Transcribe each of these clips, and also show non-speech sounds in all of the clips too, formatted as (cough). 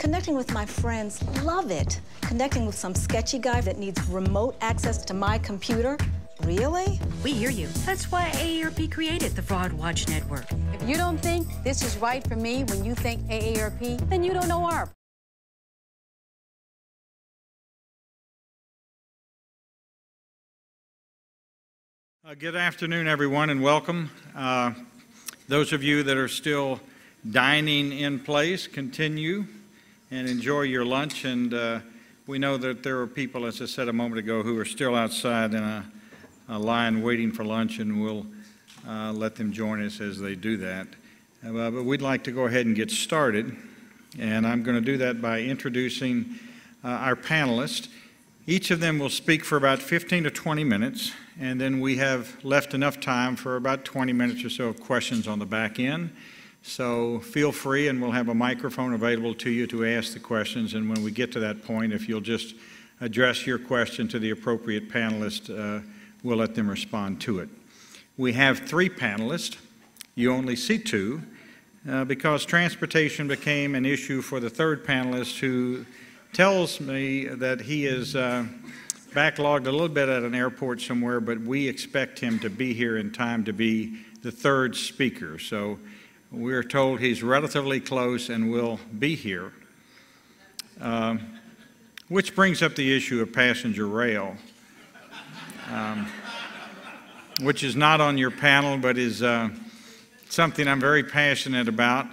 Connecting with my friends, love it. Connecting with some sketchy guy that needs remote access to my computer, really? We hear you. That's why AARP created the Fraud Watch Network. If you don't think this is right for me when you think AARP, then you don't know AARP. Uh, good afternoon, everyone, and welcome. Uh, those of you that are still dining in place, continue and enjoy your lunch. And uh, we know that there are people, as I said a moment ago, who are still outside in a, a line waiting for lunch, and we'll uh, let them join us as they do that. Uh, but we'd like to go ahead and get started, and I'm going to do that by introducing uh, our panelists. Each of them will speak for about 15 to 20 minutes, and then we have left enough time for about 20 minutes or so of questions on the back end. So feel free, and we'll have a microphone available to you to ask the questions. And when we get to that point, if you'll just address your question to the appropriate panelist, uh, we'll let them respond to it. We have three panelists. You only see two uh, because transportation became an issue for the third panelist who tells me that he is uh, backlogged a little bit at an airport somewhere, but we expect him to be here in time to be the third speaker. So we're told he's relatively close and will be here. Um, which brings up the issue of passenger rail, um, which is not on your panel, but is uh, something I'm very passionate about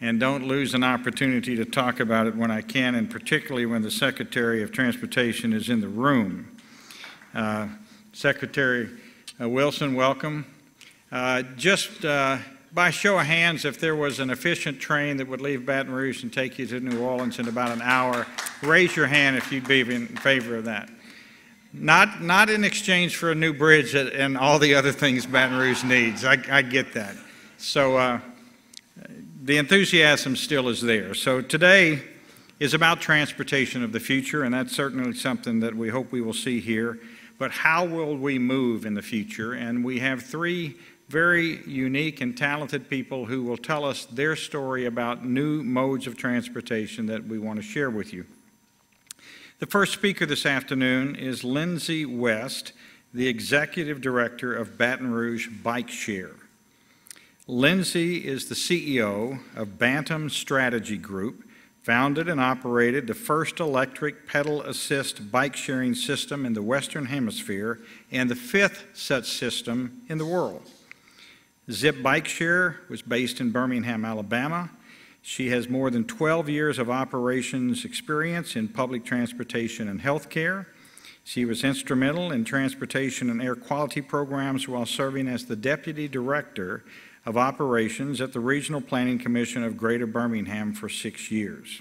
and don't lose an opportunity to talk about it when I can, and particularly when the Secretary of Transportation is in the room. Uh, Secretary uh, Wilson, welcome. Uh, just uh, by show of hands, if there was an efficient train that would leave Baton Rouge and take you to New Orleans in about an hour, raise your hand if you'd be in favor of that. Not, not in exchange for a new bridge and all the other things Baton Rouge needs. I, I get that. So uh, the enthusiasm still is there. So today is about transportation of the future, and that's certainly something that we hope we will see here. But how will we move in the future? And we have three very unique and talented people who will tell us their story about new modes of transportation that we want to share with you. The first speaker this afternoon is Lindsay West, the Executive Director of Baton Rouge Bike Share. Lindsay is the CEO of Bantam Strategy Group, founded and operated the first electric pedal assist bike sharing system in the Western Hemisphere and the fifth such system in the world. Zip Bike Share was based in Birmingham, Alabama. She has more than 12 years of operations experience in public transportation and healthcare. She was instrumental in transportation and air quality programs while serving as the Deputy Director of Operations at the Regional Planning Commission of Greater Birmingham for six years.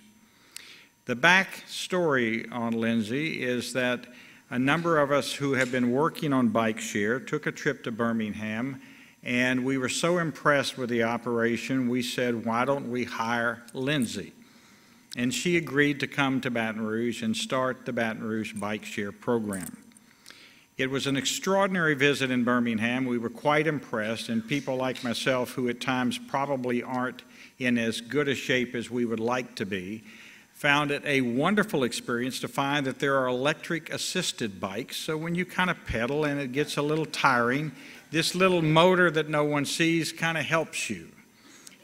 The back story on Lindsay is that a number of us who have been working on Bike Share took a trip to Birmingham and we were so impressed with the operation, we said, why don't we hire Lindsay? And she agreed to come to Baton Rouge and start the Baton Rouge Bike Share program. It was an extraordinary visit in Birmingham. We were quite impressed, and people like myself, who at times probably aren't in as good a shape as we would like to be, found it a wonderful experience to find that there are electric assisted bikes. So when you kind of pedal and it gets a little tiring, this little motor that no one sees kind of helps you.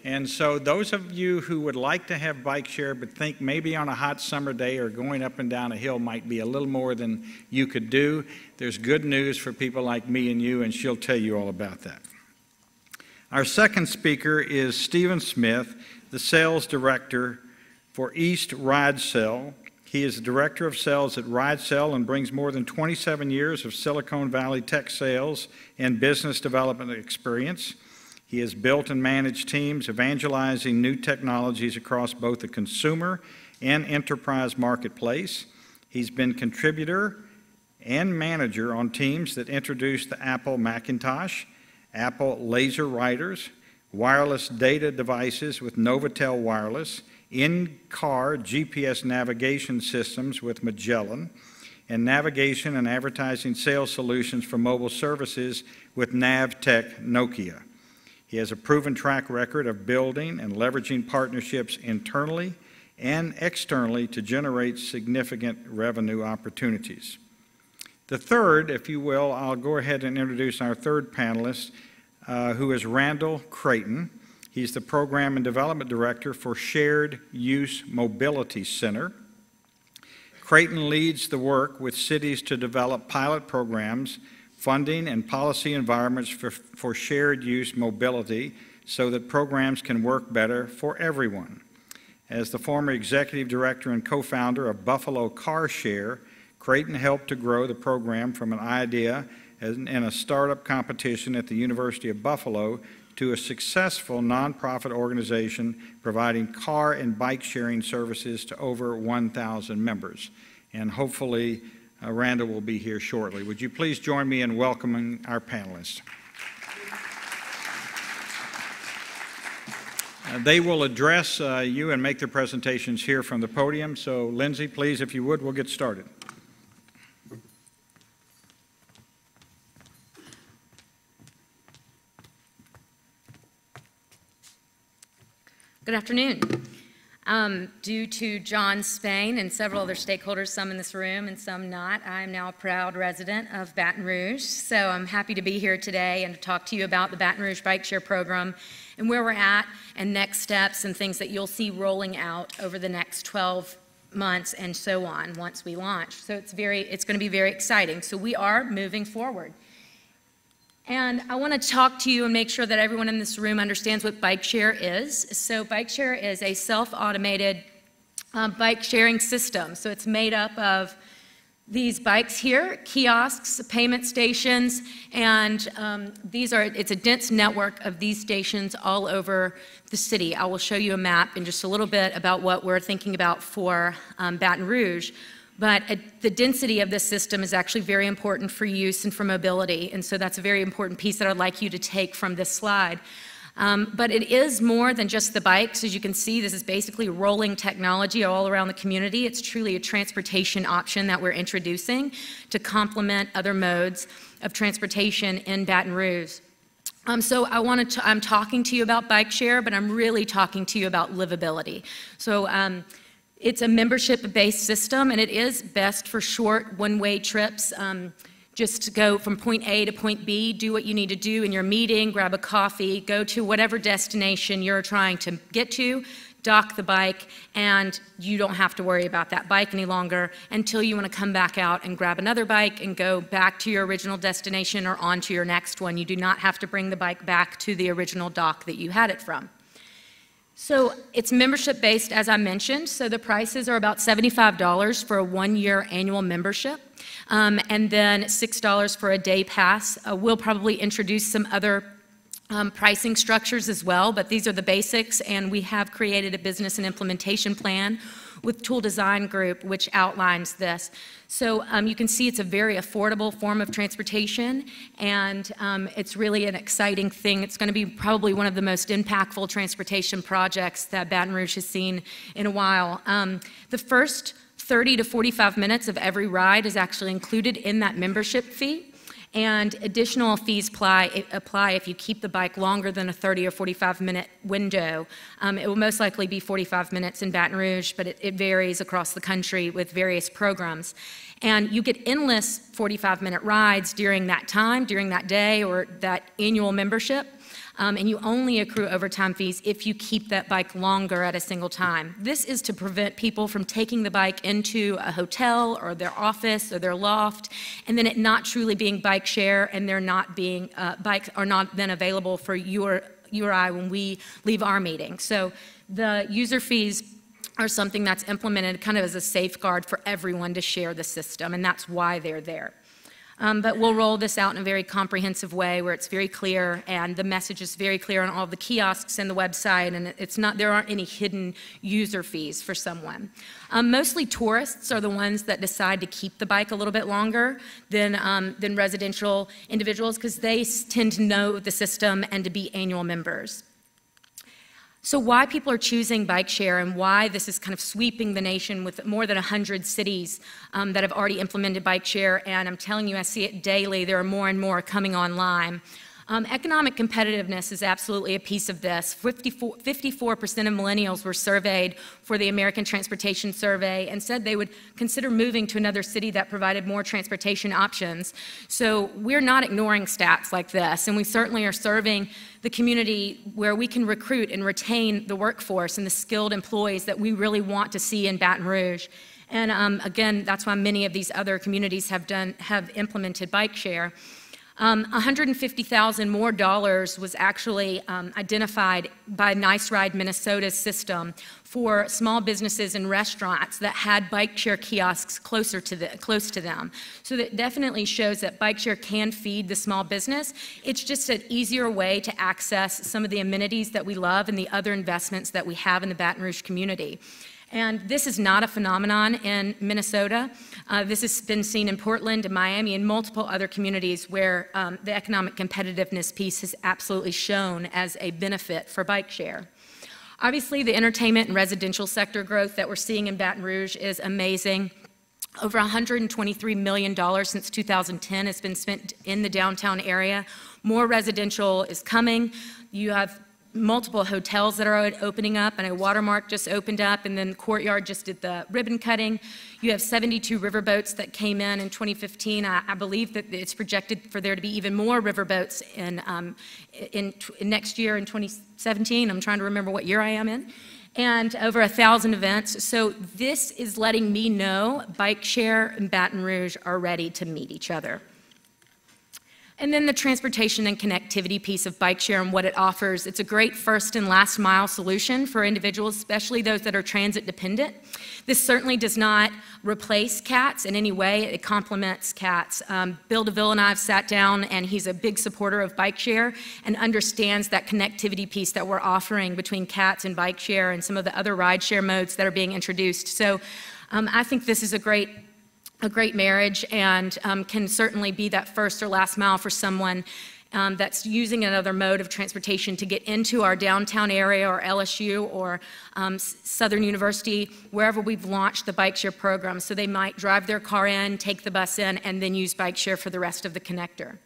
And so, those of you who would like to have bike share but think maybe on a hot summer day or going up and down a hill might be a little more than you could do, there's good news for people like me and you, and she'll tell you all about that. Our second speaker is Stephen Smith, the sales director for East RideCell, he is the director of sales at RideCell and brings more than 27 years of Silicon Valley tech sales and business development experience. He has built and managed teams evangelizing new technologies across both the consumer and enterprise marketplace. He's been contributor and manager on teams that introduced the Apple Macintosh, Apple Laser Writers, wireless data devices with Novatel Wireless, in-car GPS navigation systems with Magellan, and navigation and advertising sales solutions for mobile services with Navteq Nokia. He has a proven track record of building and leveraging partnerships internally and externally to generate significant revenue opportunities. The third, if you will, I'll go ahead and introduce our third panelist, uh, who is Randall Creighton. He's the Program and Development Director for Shared Use Mobility Center. Creighton leads the work with cities to develop pilot programs, funding, and policy environments for, for shared use mobility so that programs can work better for everyone. As the former executive director and co founder of Buffalo Car Share, Creighton helped to grow the program from an idea in a startup competition at the University of Buffalo to a successful nonprofit organization providing car and bike sharing services to over 1,000 members. And hopefully, uh, Randall will be here shortly. Would you please join me in welcoming our panelists? Uh, they will address uh, you and make their presentations here from the podium. So, Lindsay, please, if you would, we'll get started. Good afternoon. Um, due to John Spain and several other stakeholders, some in this room and some not, I am now a proud resident of Baton Rouge. So I'm happy to be here today and to talk to you about the Baton Rouge Bike Share Program and where we're at and next steps and things that you'll see rolling out over the next 12 months and so on once we launch. So it's very, it's going to be very exciting. So we are moving forward. And I want to talk to you and make sure that everyone in this room understands what bike share is. So, bike share is a self automated uh, bike sharing system. So, it's made up of these bikes here, kiosks, payment stations, and um, these are, it's a dense network of these stations all over the city. I will show you a map in just a little bit about what we're thinking about for um, Baton Rouge. But the density of this system is actually very important for use and for mobility. And so that's a very important piece that I'd like you to take from this slide. Um, but it is more than just the bikes. As you can see, this is basically rolling technology all around the community. It's truly a transportation option that we're introducing to complement other modes of transportation in Baton Rouge. Um, so I wanted to, I'm talking to you about bike share, but I'm really talking to you about livability. So um, it's a membership-based system, and it is best for short one-way trips. Um, just go from point A to point B, do what you need to do in your meeting, grab a coffee, go to whatever destination you're trying to get to, dock the bike, and you don't have to worry about that bike any longer until you want to come back out and grab another bike and go back to your original destination or on to your next one. You do not have to bring the bike back to the original dock that you had it from. So it's membership based, as I mentioned. So the prices are about $75 for a one year annual membership, um, and then $6 for a day pass. Uh, we'll probably introduce some other um, pricing structures as well, but these are the basics, and we have created a business and implementation plan with Toole Design Group, which outlines this. So um, you can see it's a very affordable form of transportation, and um, it's really an exciting thing. It's going to be probably one of the most impactful transportation projects that Baton Rouge has seen in a while. Um, the first 30 to 45 minutes of every ride is actually included in that membership fee. And additional fees apply, apply if you keep the bike longer than a 30 or 45 minute window. Um, it will most likely be 45 minutes in Baton Rouge, but it, it varies across the country with various programs. And you get endless 45 minute rides during that time, during that day, or that annual membership um, and you only accrue overtime fees if you keep that bike longer at a single time. This is to prevent people from taking the bike into a hotel or their office or their loft, and then it not truly being bike share, and they're not being uh, bikes are not then available for your you or I when we leave our meeting. So the user fees are something that's implemented kind of as a safeguard for everyone to share the system, and that's why they're there. Um, but we'll roll this out in a very comprehensive way where it's very clear and the message is very clear on all the kiosks and the website and it's not, there aren't any hidden user fees for someone. Um, mostly tourists are the ones that decide to keep the bike a little bit longer than, um, than residential individuals because they tend to know the system and to be annual members. So, why people are choosing bike share and why this is kind of sweeping the nation with more than 100 cities um, that have already implemented bike share. And I'm telling you, I see it daily. There are more and more coming online. Um, economic competitiveness is absolutely a piece of this. 54, 54% of millennials were surveyed for the American Transportation Survey and said they would consider moving to another city that provided more transportation options. So we're not ignoring stats like this, and we certainly are serving the community where we can recruit and retain the workforce and the skilled employees that we really want to see in Baton Rouge. And um, again, that's why many of these other communities have done have implemented bike share. Um, 150,000 more dollars was actually um, identified by Nice Ride Minnesota's system for small businesses and restaurants that had bike share kiosks closer to the, close to them. So that definitely shows that bike share can feed the small business. It's just an easier way to access some of the amenities that we love and the other investments that we have in the Baton Rouge community. And this is not a phenomenon in Minnesota. Uh, this has been seen in Portland and Miami and multiple other communities where um, the economic competitiveness piece has absolutely shown as a benefit for bike share. Obviously, the entertainment and residential sector growth that we're seeing in Baton Rouge is amazing. Over $123 million since 2010 has been spent in the downtown area. More residential is coming. You have multiple hotels that are opening up, and a watermark just opened up, and then Courtyard just did the ribbon cutting. You have 72 riverboats that came in in 2015. I, I believe that it's projected for there to be even more riverboats in, um, in, in next year in 2017. I'm trying to remember what year I am in and over a thousand events. So this is letting me know Bike Share and Baton Rouge are ready to meet each other. And then the transportation and connectivity piece of bike share and what it offers. It's a great first and last mile solution for individuals, especially those that are transit dependent. This certainly does not replace CATS in any way. It complements CATS. Um, Bill DeVille and I have sat down, and he's a big supporter of bike share and understands that connectivity piece that we're offering between CATS and bike share and some of the other ride share modes that are being introduced. So um, I think this is a great a great marriage and um, can certainly be that first or last mile for someone um, that's using another mode of transportation to get into our downtown area or LSU or um, Southern University, wherever we've launched the bike share program. So they might drive their car in, take the bus in, and then use bike share for the rest of the connector.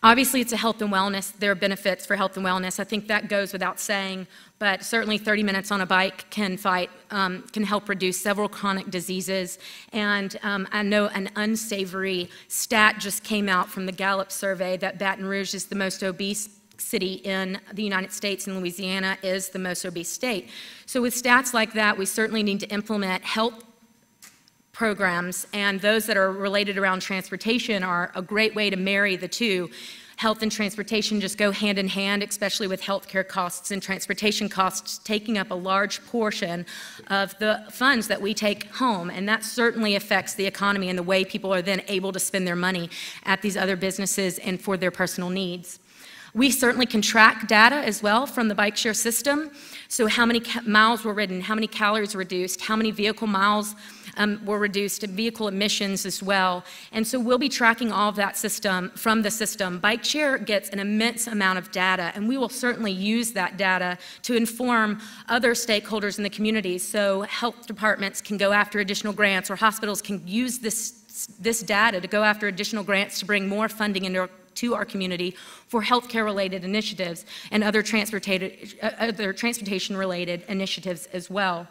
Obviously, it's a health and wellness. There are benefits for health and wellness. I think that goes without saying, but certainly 30 minutes on a bike can fight, um, can help reduce several chronic diseases. And um, I know an unsavory stat just came out from the Gallup survey that Baton Rouge is the most obese city in the United States and Louisiana is the most obese state. So with stats like that, we certainly need to implement health programs, and those that are related around transportation are a great way to marry the two. Health and transportation just go hand in hand, especially with healthcare costs and transportation costs taking up a large portion of the funds that we take home. And that certainly affects the economy and the way people are then able to spend their money at these other businesses and for their personal needs. We certainly can track data as well from the bike share system. So how many miles were ridden, how many calories reduced, how many vehicle miles um, were reduced, vehicle emissions as well. And so we'll be tracking all of that system from the system. Bike share gets an immense amount of data, and we will certainly use that data to inform other stakeholders in the community. So health departments can go after additional grants, or hospitals can use this this data to go after additional grants to bring more funding into to our community for healthcare related initiatives and other, uh, other transportation related initiatives as well.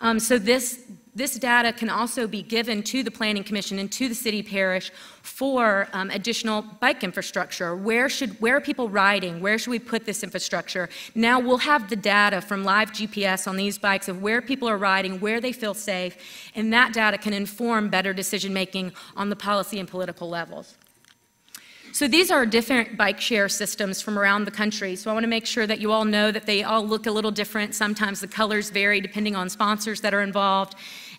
Um, so this, this data can also be given to the Planning Commission and to the city parish for um, additional bike infrastructure. Where, should, where are people riding? Where should we put this infrastructure? Now we'll have the data from live GPS on these bikes of where people are riding, where they feel safe, and that data can inform better decision making on the policy and political levels. So these are different bike share systems from around the country. So I want to make sure that you all know that they all look a little different. Sometimes the colors vary depending on sponsors that are involved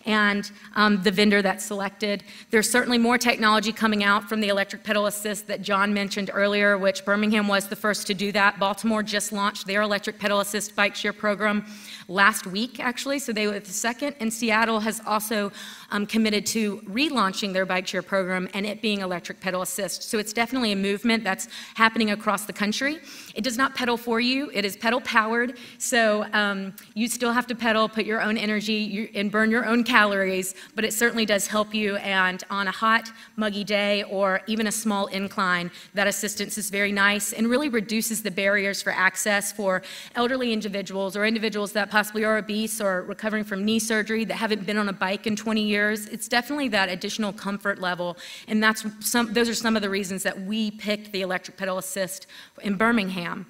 and um, the vendor that's selected. There's certainly more technology coming out from the electric pedal assist that John mentioned earlier, which Birmingham was the first to do that. Baltimore just launched their electric pedal assist bike share program last week, actually, so they were the second. And Seattle has also um, committed to relaunching their bike share program and it being electric pedal assist. So it's definitely a movement that's happening across the country. It does not pedal for you, it is pedal powered. So um, you still have to pedal, put your own energy and burn your own calories calories, but it certainly does help you. And on a hot, muggy day or even a small incline, that assistance is very nice and really reduces the barriers for access for elderly individuals or individuals that possibly are obese or recovering from knee surgery that haven't been on a bike in 20 years. It's definitely that additional comfort level, and that's some, those are some of the reasons that we picked the electric pedal assist in Birmingham.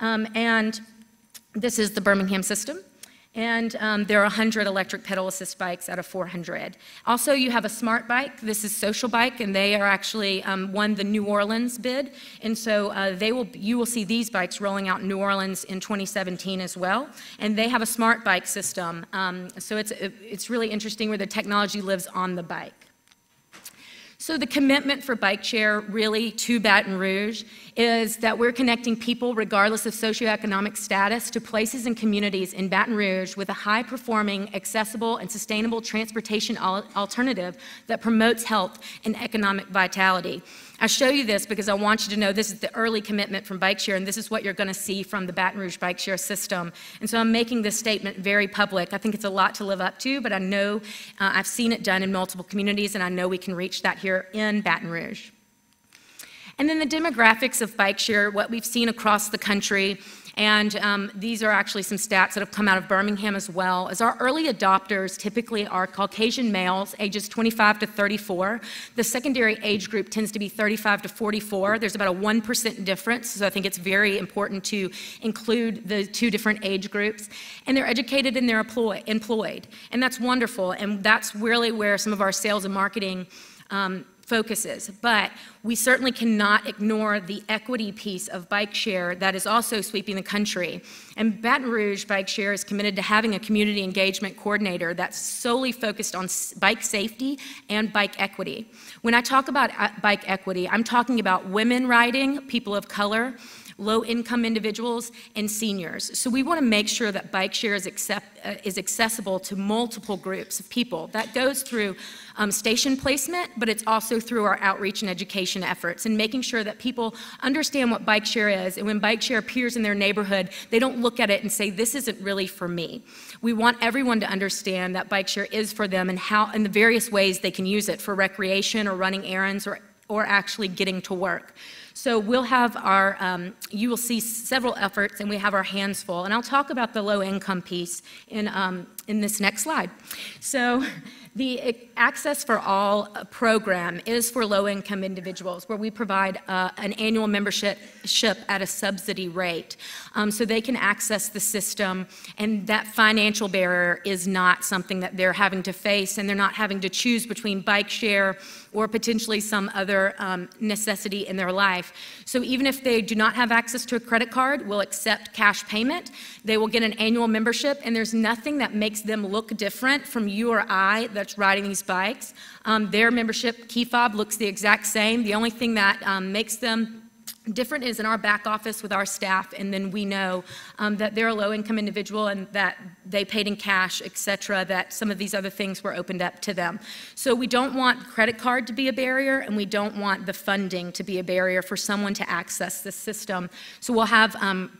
Um, and this is the Birmingham system. And um, there are 100 electric pedal assist bikes out of 400. Also, you have a smart bike. This is Social Bike, and they are actually um, won the New Orleans bid. And so uh, they will, you will see these bikes rolling out in New Orleans in 2017 as well. And they have a smart bike system. Um, so it's, it's really interesting where the technology lives on the bike. So the commitment for Bike Share really to Baton Rouge is that we're connecting people regardless of socioeconomic status to places and communities in Baton Rouge with a high performing, accessible, and sustainable transportation alternative that promotes health and economic vitality. I show you this because I want you to know this is the early commitment from Bike Share, and this is what you're going to see from the Baton Rouge Bike Share system. And so I'm making this statement very public. I think it's a lot to live up to, but I know uh, I've seen it done in multiple communities, and I know we can reach that here in Baton Rouge. And then the demographics of bike share, what we've seen across the country, and um, these are actually some stats that have come out of Birmingham as well, as our early adopters typically are Caucasian males, ages 25 to 34. The secondary age group tends to be 35 to 44. There's about a 1% difference, so I think it's very important to include the two different age groups. And they're educated and they're employ employed, and that's wonderful, and that's really where some of our sales and marketing um, focuses. But we certainly cannot ignore the equity piece of bike share that is also sweeping the country. And Baton Rouge Bike Share is committed to having a community engagement coordinator that's solely focused on bike safety and bike equity. When I talk about uh, bike equity, I'm talking about women riding, people of color, low income individuals, and seniors. So we want to make sure that bike share is, accept, uh, is accessible to multiple groups of people. That goes through um, station placement, but it's also through our outreach and education efforts and making sure that people understand what bike share is. And when bike share appears in their neighborhood, they don't look at it and say, this isn't really for me. We want everyone to understand that bike share is for them and how, and the various ways they can use it for recreation or running errands or, or actually getting to work. So we'll have our, um, you will see several efforts and we have our hands full. And I'll talk about the low income piece in, um, in this next slide. So (laughs) the Access for All program is for low-income individuals where we provide uh, an annual membership at a subsidy rate um, so they can access the system and that financial barrier is not something that they're having to face and they're not having to choose between bike share or potentially some other um, necessity in their life. So even if they do not have access to a credit card, we'll accept cash payment. They will get an annual membership and there's nothing that makes them look different from you or I that's riding these bikes. Um, their membership key fob looks the exact same. The only thing that um, makes them different is in our back office with our staff, and then we know um, that they're a low-income individual and that they paid in cash, et cetera, that some of these other things were opened up to them. So we don't want credit card to be a barrier, and we don't want the funding to be a barrier for someone to access the system. So we'll have um,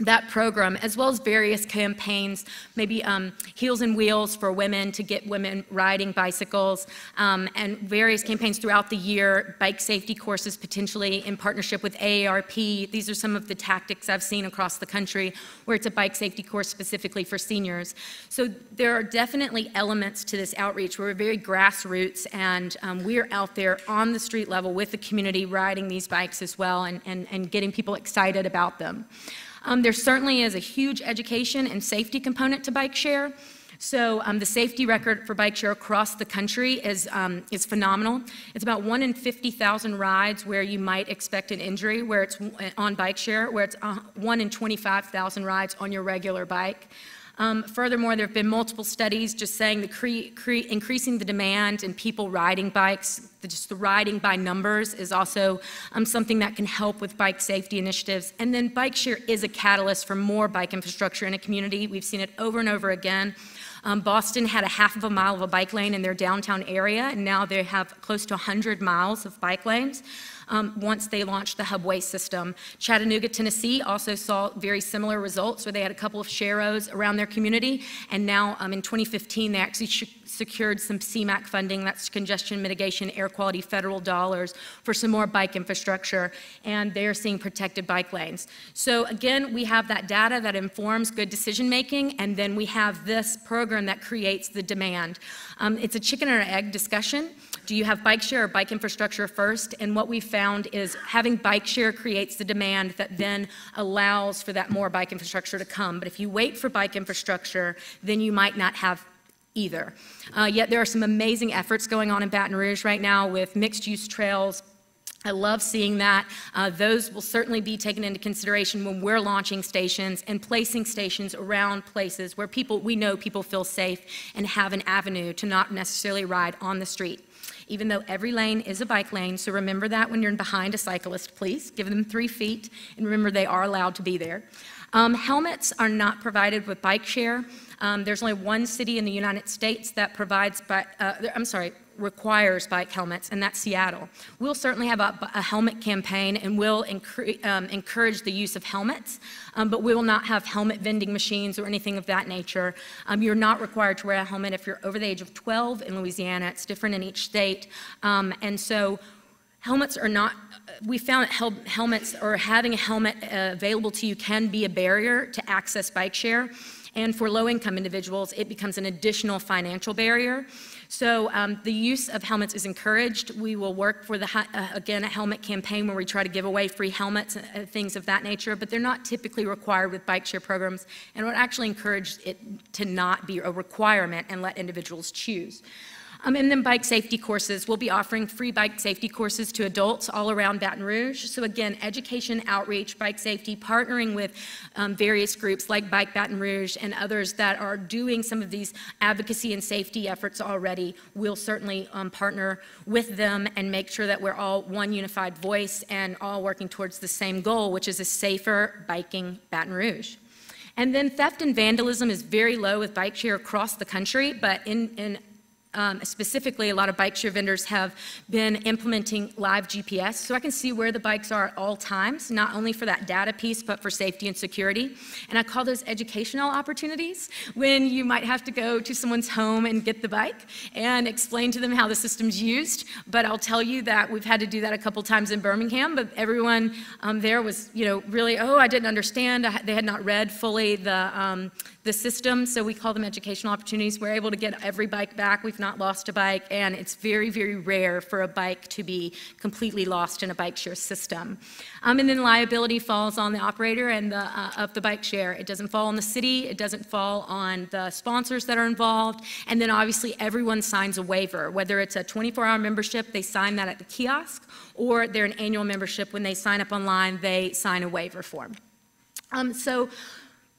that program, as well as various campaigns, maybe um, Heels and Wheels for women to get women riding bicycles, um, and various campaigns throughout the year, bike safety courses potentially in partnership with AARP. These are some of the tactics I've seen across the country where it's a bike safety course specifically for seniors. So there are definitely elements to this outreach we're very grassroots and um, we're out there on the street level with the community riding these bikes as well and, and, and getting people excited about them. Um, there certainly is a huge education and safety component to bike share. So um, the safety record for bike share across the country is, um, is phenomenal. It's about one in 50,000 rides where you might expect an injury, where it's on bike share, where it's uh, one in 25,000 rides on your regular bike. Um, furthermore, there have been multiple studies just saying the increasing the demand in people riding bikes, the, just the riding by numbers is also um, something that can help with bike safety initiatives. And then bike share is a catalyst for more bike infrastructure in a community. We've seen it over and over again. Um, Boston had a half of a mile of a bike lane in their downtown area, and now they have close to 100 miles of bike lanes. Um, once they launched the Hubway system. Chattanooga, Tennessee also saw very similar results where they had a couple of sharrows around their community. And now um, in 2015, they actually secured some CMAQ funding, that's congestion mitigation, air quality federal dollars, for some more bike infrastructure, and they're seeing protected bike lanes. So again, we have that data that informs good decision making, and then we have this program that creates the demand. Um, it's a chicken or egg discussion. Do you have bike share or bike infrastructure first? And what we found is having bike share creates the demand that then allows for that more bike infrastructure to come. But if you wait for bike infrastructure, then you might not have either. Uh, yet there are some amazing efforts going on in Baton Rouge right now with mixed use trails, I love seeing that. Uh, those will certainly be taken into consideration when we're launching stations and placing stations around places where people, we know people feel safe and have an avenue to not necessarily ride on the street. Even though every lane is a bike lane, so remember that when you're behind a cyclist, please. Give them three feet, and remember they are allowed to be there. Um, helmets are not provided with bike share. Um, there's only one city in the United States that provides, uh, I'm sorry, requires bike helmets, and that's Seattle. We'll certainly have a, a helmet campaign and we'll um, encourage the use of helmets, um, but we will not have helmet vending machines or anything of that nature. Um, you're not required to wear a helmet if you're over the age of 12 in Louisiana. It's different in each state. Um, and so helmets are not, we found that hel helmets or having a helmet uh, available to you can be a barrier to access bike share. And for low income individuals, it becomes an additional financial barrier. So um, the use of helmets is encouraged. We will work for the, uh, again, a helmet campaign where we try to give away free helmets and uh, things of that nature, but they're not typically required with bike share programs and we'd actually encourage it to not be a requirement and let individuals choose. Um, and then bike safety courses. We'll be offering free bike safety courses to adults all around Baton Rouge. So again, education, outreach, bike safety, partnering with um, various groups like Bike Baton Rouge and others that are doing some of these advocacy and safety efforts already. We'll certainly um, partner with them and make sure that we're all one unified voice and all working towards the same goal, which is a safer biking Baton Rouge. And then theft and vandalism is very low with bike share across the country, but in, in um, specifically, a lot of bike share vendors have been implementing live GPS, so I can see where the bikes are at all times, not only for that data piece, but for safety and security. And I call those educational opportunities when you might have to go to someone's home and get the bike and explain to them how the system's used. But I'll tell you that we've had to do that a couple times in Birmingham, but everyone um, there was, you know, really, oh, I didn't understand. they had not read fully the, um, the system, so we call them educational opportunities. We're able to get every bike back. We've not lost a bike, and it's very, very rare for a bike to be completely lost in a bike share system. Um, and then liability falls on the operator and the, uh, of the bike share. It doesn't fall on the city. It doesn't fall on the sponsors that are involved. And then obviously everyone signs a waiver, whether it's a 24-hour membership, they sign that at the kiosk, or they're an annual membership. When they sign up online, they sign a waiver form. Um, so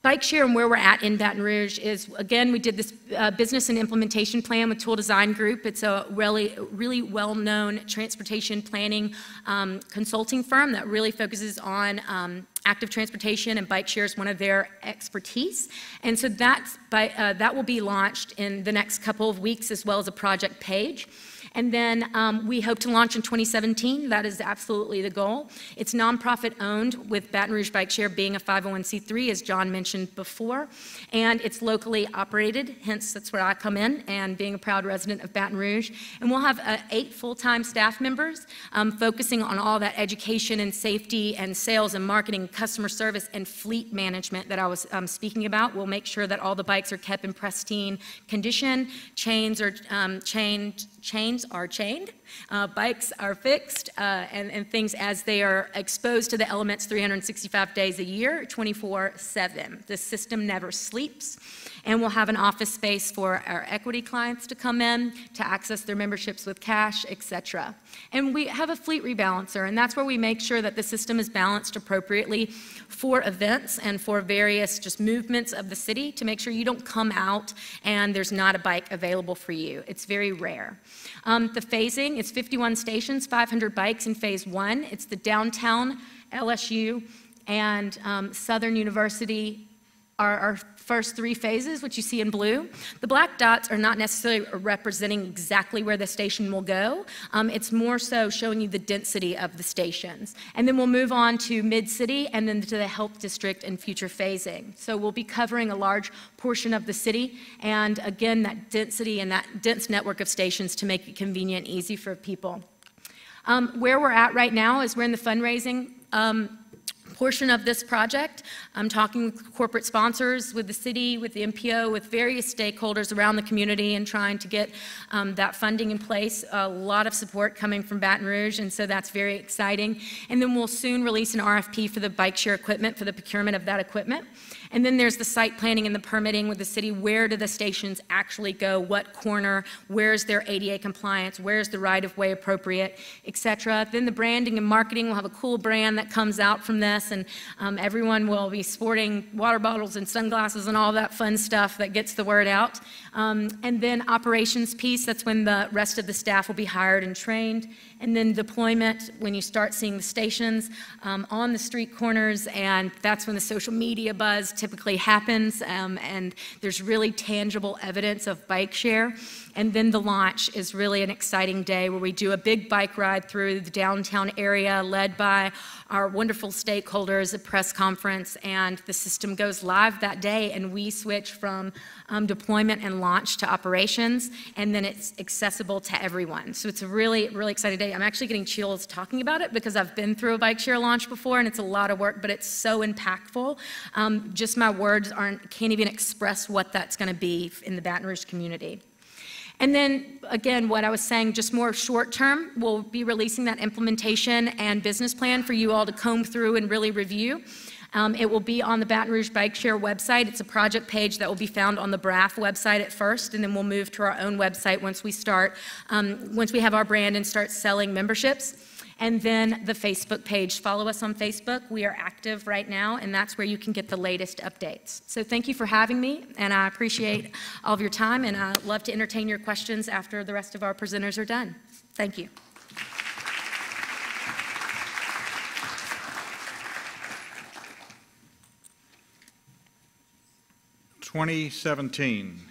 Bike share and where we're at in Baton Rouge is, again, we did this uh, business and implementation plan with Toole Design Group. It's a really, really well-known transportation planning um, consulting firm that really focuses on um, active transportation and bike share is one of their expertise. And so that's by, uh, that will be launched in the next couple of weeks as well as a project page. And then um, we hope to launch in 2017. That is absolutely the goal. It's nonprofit owned, with Baton Rouge Bike Share being a 501c3, as John mentioned before. And it's locally operated, hence that's where I come in, and being a proud resident of Baton Rouge. And we'll have uh, eight full time staff members um, focusing on all that education and safety and sales and marketing, customer service, and fleet management that I was um, speaking about. We'll make sure that all the bikes are kept in pristine condition, chains are um, chained chains are chained, uh, bikes are fixed, uh, and, and, things as they are exposed to the elements 365 days a year, 24 7. The system never sleeps. And we'll have an office space for our equity clients to come in to access their memberships with cash, et cetera. And we have a fleet rebalancer, and that's where we make sure that the system is balanced appropriately for events and for various just movements of the city to make sure you don't come out and there's not a bike available for you. It's very rare. Um, the phasing is 51 stations, 500 bikes in phase one. It's the downtown LSU and um, Southern University are our first three phases, which you see in blue. The black dots are not necessarily representing exactly where the station will go. Um, it's more so showing you the density of the stations. And then we'll move on to mid-city and then to the health district and future phasing. So we'll be covering a large portion of the city and again, that density and that dense network of stations to make it convenient and easy for people. Um, where we're at right now is we're in the fundraising um, portion of this project. I'm talking with corporate sponsors, with the city, with the MPO, with various stakeholders around the community and trying to get um, that funding in place. A lot of support coming from Baton Rouge, and so that's very exciting. And then we'll soon release an RFP for the bike share equipment, for the procurement of that equipment. And then there's the site planning and the permitting with the city. Where do the stations actually go? What corner? Where's their ADA compliance? Where's the right of way appropriate, et cetera. Then the branding and marketing will have a cool brand that comes out from this, and um, everyone will be sporting water bottles and sunglasses and all that fun stuff that gets the word out. Um, and then operations piece, that's when the rest of the staff will be hired and trained. And then deployment, when you start seeing the stations um, on the street corners, and that's when the social media buzz typically happens, um, and there's really tangible evidence of bike share. And then the launch is really an exciting day where we do a big bike ride through the downtown area led by our wonderful stakeholders, a press conference, and the system goes live that day, and we switch from um, deployment and launch to operations, and then it's accessible to everyone. So it's a really, really exciting day. I'm actually getting chills talking about it because I've been through a bike share launch before, and it's a lot of work, but it's so impactful. Um, just my words aren't, can't even express what that's going to be in the Baton Rouge community. And then, again, what I was saying, just more short term, we'll be releasing that implementation and business plan for you all to comb through and really review. Um, it will be on the Baton Rouge Bike Share website. It's a project page that will be found on the BRAF website at first, and then we'll move to our own website once we start, um, once we have our brand and start selling memberships. And then the Facebook page. Follow us on Facebook. We are active right now, and that's where you can get the latest updates. So thank you for having me, and I appreciate all of your time, and I love to entertain your questions after the rest of our presenters are done. Thank you. 2017.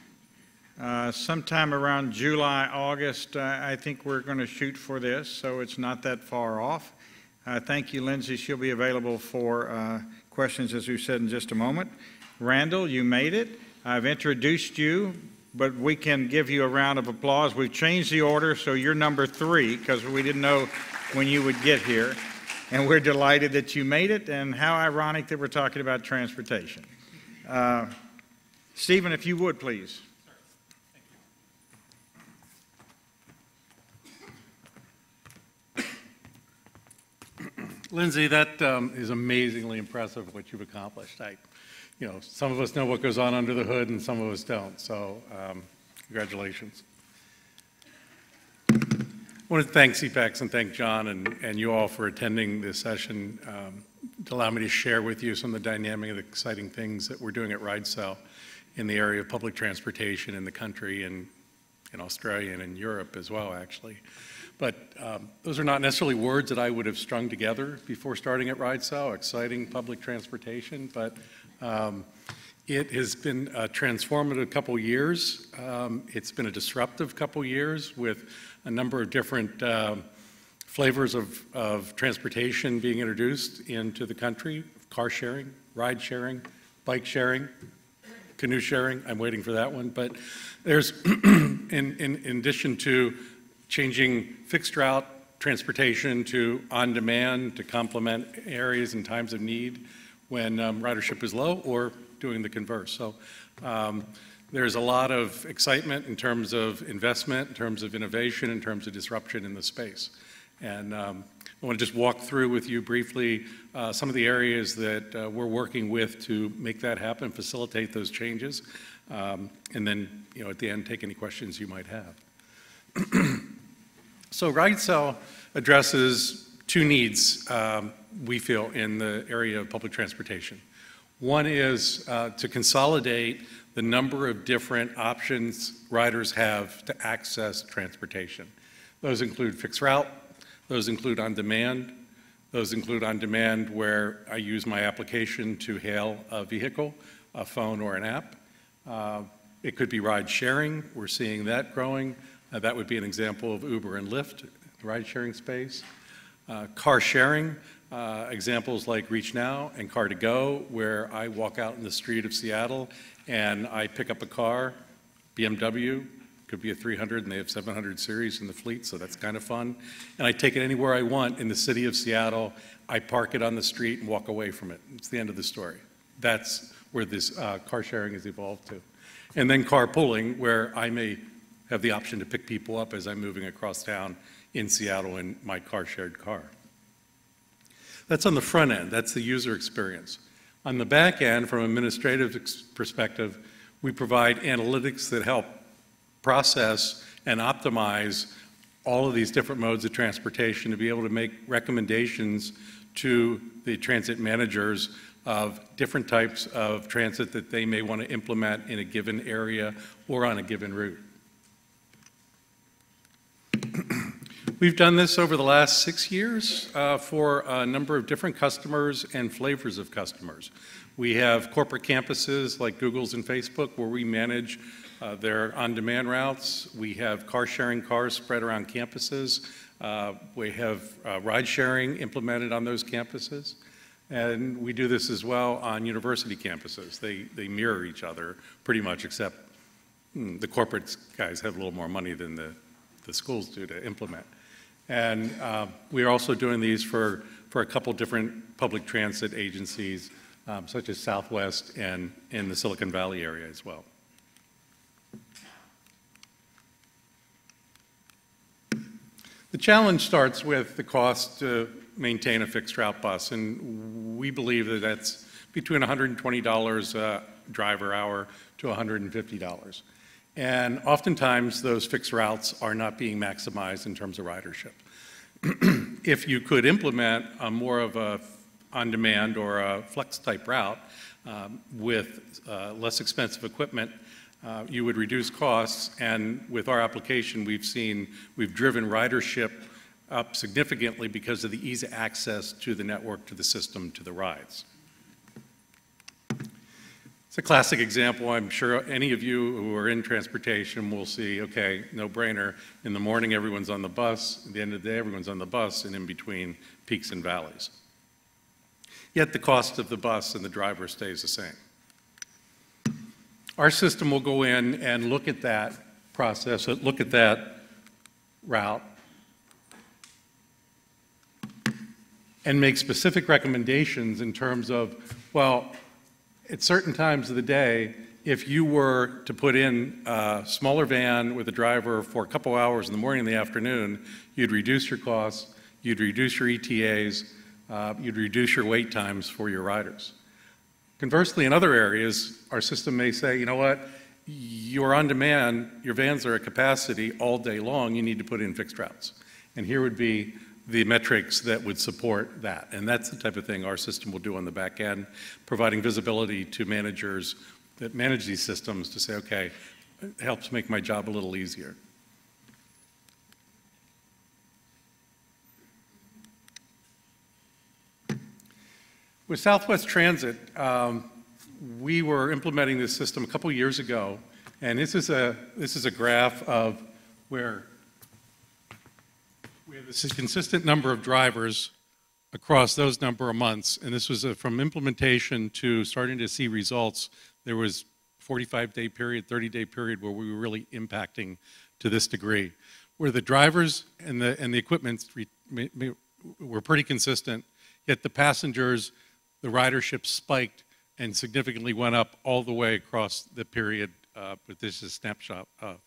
Uh, sometime around July, August, uh, I think we're going to shoot for this, so it's not that far off. Uh, thank you, Lindsay. She'll be available for uh, questions, as we said, in just a moment. Randall, you made it. I've introduced you, but we can give you a round of applause. We've changed the order, so you're number three because we didn't know when you would get here. And we're delighted that you made it, and how ironic that we're talking about transportation. Uh, Stephen, if you would, please. Lindsay, that um, is amazingly impressive what you've accomplished. I, you know, some of us know what goes on under the hood and some of us don't. So, um, congratulations. I want to thank CPEX and thank John and, and you all for attending this session um, to allow me to share with you some of the dynamic and exciting things that we're doing at RideCell in the area of public transportation in the country and in Australia and in Europe as well, actually. But um, those are not necessarily words that I would have strung together before starting at RideCell, exciting public transportation, but um, it has been a transformative couple years. Um, it's been a disruptive couple years with a number of different uh, flavors of, of transportation being introduced into the country, car sharing, ride sharing, bike sharing, canoe sharing. I'm waiting for that one. But there's, (clears throat) in, in, in addition to changing fixed route transportation to on demand to complement areas and times of need when um, ridership is low or doing the converse. So um, there's a lot of excitement in terms of investment, in terms of innovation, in terms of disruption in the space. And um, I want to just walk through with you briefly uh, some of the areas that uh, we're working with to make that happen, facilitate those changes, um, and then, you know, at the end, take any questions you might have. (clears throat) so RideCell addresses two needs, um, we feel, in the area of public transportation. One is uh, to consolidate the number of different options riders have to access transportation. Those include fixed route, those include on demand, Those include on demand, where I use my application to hail a vehicle, a phone, or an app. Uh, it could be ride sharing. We're seeing that growing. Uh, that would be an example of Uber and Lyft, the ride sharing space. Uh, car sharing, uh, examples like ReachNow and Car2Go, where I walk out in the street of Seattle and I pick up a car, BMW, could be a 300 and they have 700 series in the fleet, so that's kind of fun. And I take it anywhere I want in the city of Seattle. I park it on the street and walk away from it. It's the end of the story. That's where this uh, car sharing has evolved to. And then carpooling, where I may have the option to pick people up as I'm moving across town in Seattle in my car shared car. That's on the front end, that's the user experience. On the back end, from an administrative perspective, we provide analytics that help process and optimize all of these different modes of transportation to be able to make recommendations to the transit managers of different types of transit that they may want to implement in a given area or on a given route. We've done this over the last six years uh, for a number of different customers and flavors of customers. We have corporate campuses like Google's and Facebook where we manage uh, their on-demand routes. We have car-sharing cars spread around campuses. Uh, we have uh, ride-sharing implemented on those campuses. And we do this as well on university campuses. They, mirror each other pretty much, except hmm, the corporate guys have a little more money than the schools do to implement. And uh, we are also doing these for, for a couple different public transit agencies, um, such as Southwest and in the Silicon Valley area as well. The challenge starts with the cost to maintain a fixed route bus, and we believe that that's between $120 a driver hour to $150. And oftentimes, those fixed routes are not being maximized in terms of ridership. (clears throat) if you could implement a more of a on-demand or a flex-type route um, with uh, less expensive equipment, uh, you would reduce costs. And with our application, we've seen, we've driven ridership up significantly because of the ease of access to the network, to the system, to the rides. It's a classic example. I'm sure any of you who are in transportation will see, okay, no brainer. In the morning, everyone's on the bus. At the end of the day, everyone's on the bus and in between peaks and valleys. Yet the cost of the bus and the driver stays the same. Our system will go in and look at that process, uh, look at that route, and make specific recommendations in terms of, well, at certain times of the day, if you were to put in a smaller van with a driver for a couple hours in the morning and the afternoon, you'd reduce your costs, you'd reduce your ETAs, uh, you'd reduce your wait times for your riders. Conversely, in other areas, our system may say, you know what, you're on demand, your vans are at capacity all day long, you need to put in fixed routes. And here would be the metrics that would support that. And that's the type of thing our system will do on the back end, providing visibility to managers that manage these systems to say, okay, it helps make my job a little easier. With Southwest Transit, um, we were implementing this system a couple years ago, and this is a this is a graph of where we have this consistent number of drivers across those number of months, and this was a, from implementation to starting to see results. There was 45 day period, 30 day period where we were really impacting to this degree, where the drivers and the and the equipment were pretty consistent, yet the passengers the ridership spiked and significantly went up all the way across the period, uh, but this is a snapshot of.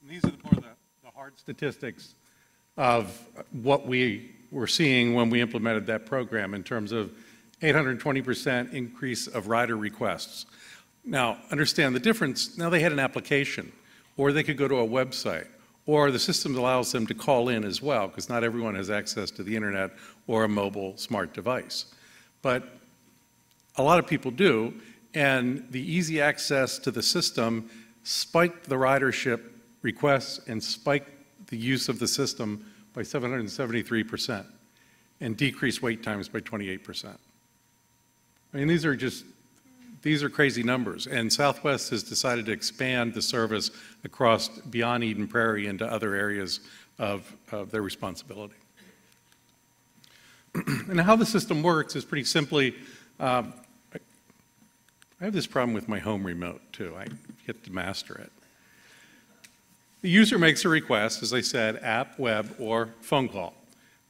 And these are the more hard statistics of what we were seeing when we implemented that program in terms of 820% increase of rider requests. Now, understand the difference. Now they had an application, or they could go to a website, or the system allows them to call in as well, because not everyone has access to the internet or a mobile smart device. But a lot of people do, and the easy access to the system spiked the ridership requests and spiked the use of the system by 773% and decrease wait times by 28%. I mean, these are just, these are crazy numbers. And Southwest has decided to expand the service across beyond Eden Prairie into other areas of, of their responsibility. (clears throat) and how the system works is pretty simply, um, I have this problem with my home remote too. I get to master it. The user makes a request, as I said, app, web, or phone call.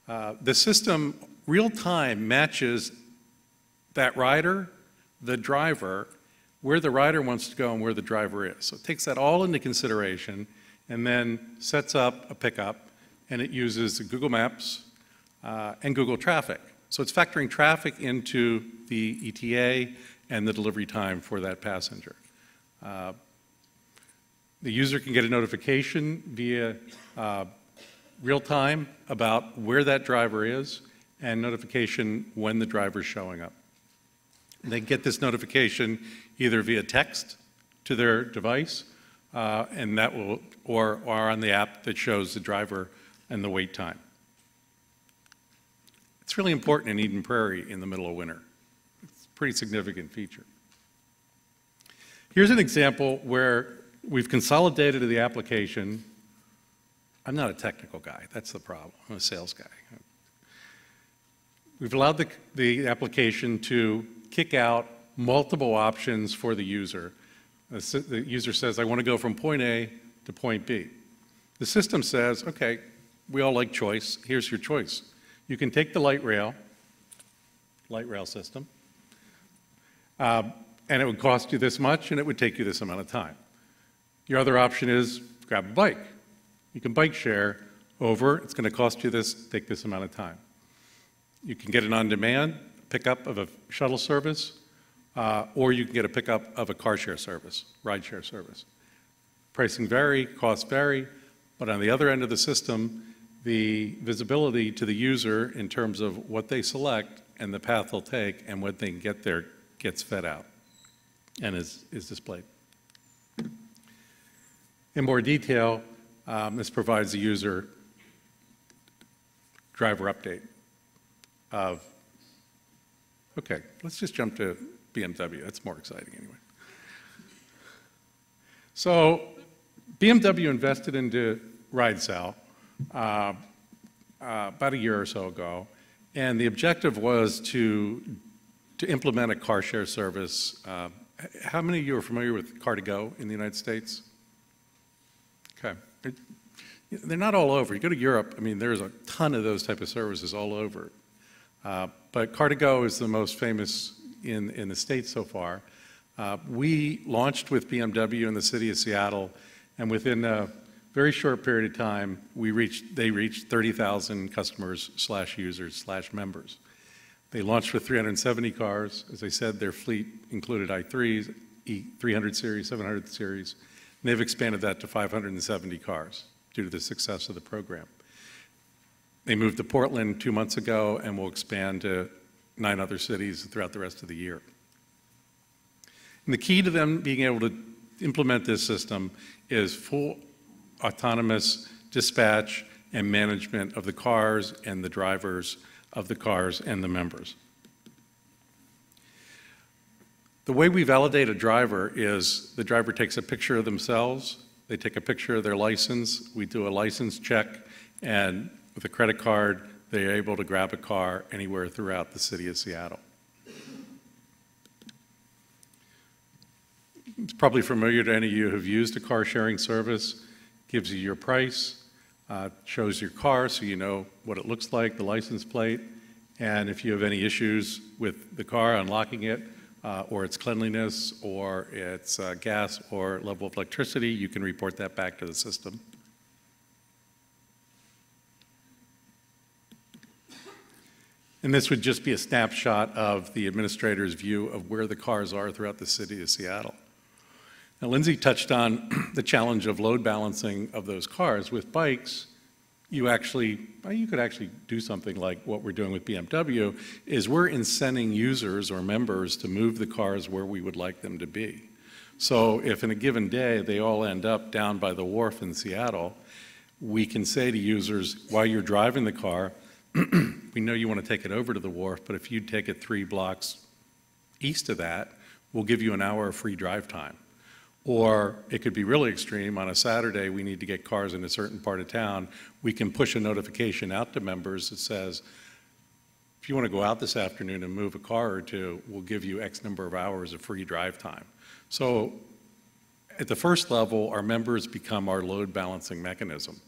Uh, the system real time matches that rider, the driver, where the rider wants to go and where the driver is. So it takes that all into consideration and then sets up a pickup and it uses Google Maps uh, and Google Traffic. So it's factoring traffic into the ETA and the delivery time for that passenger. Uh, the user can get a notification via uh, real time about where that driver is and notification when the driver is showing up. They get this notification either via text to their device, uh, and that will, or, or on the app that shows the driver and the wait time. It's really important in Eden Prairie in the middle of winter. It's a pretty significant feature. Here's an example where we've consolidated the application. I'm not a technical guy, that's the problem. I'm a sales guy. We've allowed the, the application to kick out multiple options for the user. The, user says, I want to go from point A to point B. The system says, okay, we all like choice. Here's your choice. You can take the light rail, light rail system, um, and it would cost you this much, and it would take you this amount of time. Your other option is grab a bike. You can bike share over, it's going to cost you this, take this amount of time. You can get an on-demand pickup of a shuttle service, uh, or you can get a pickup of a car share service, ride share service. Pricing vary, costs vary, but on the other end of the system, the visibility to the user in terms of what they select and the path they'll take and what they can get there gets fed out and is, is displayed. In more detail, um, this provides the user driver update of, okay, let's just jump to BMW. That's more exciting anyway. So BMW invested into RideCell uh, uh, about a year or so ago, and the objective was to, to implement a car share service. Uh, how many of you are familiar with Car2Go in the United States? They're not all over. You go to Europe, I mean, there's a ton of those type of services all over. Uh, but Car2Go is the most famous in, in the States so far. Uh, we launched with BMW in the city of Seattle, and within a very short period of time, we reached, they reached 30,000 customers slash users slash members. They launched with 370 cars. As I said, their fleet included i3s, E300 series, 700 series. And they've expanded that to 570 cars due to the success of the program. They moved to Portland two months ago and will expand to nine other cities throughout the rest of the year. And the key to them being able to implement this system is full autonomous dispatch and management of the cars and the drivers of the cars and the members. The way we validate a driver is the driver takes a picture of themselves, they take a picture of their license, we do a license check, and with a credit card, they're able to grab a car anywhere throughout the city of Seattle. It's probably familiar to any of you who've used a car sharing service gives you your price, uh, shows your car so you know what it looks like, the license plate, and if you have any issues with the car, unlocking it, uh, or its cleanliness, or its uh, gas or level of electricity, you can report that back to the system. And this would just be a snapshot of the administrator's view of where the cars are throughout the city of Seattle. Now, Lindsay touched on (clears throat) the challenge of load balancing of those cars. With bikes, you actually, you could actually do something like what we're doing with BMW, is we're incenting users or members to move the cars where we would like them to be. So if in a given day they all end up down by the wharf in Seattle, we can say to users, while you're driving the car, (clears throat) we know you want to take it over to the wharf, but if you take it three blocks east of that, we'll give you an hour of free drive time. Or it could be really extreme. On a Saturday, we need to get cars in a certain part of town. We can push a notification out to members that says, if you want to go out this afternoon and move a car or two, we'll give you X number of hours of free drive time. So at the first level, our members become our load balancing mechanism.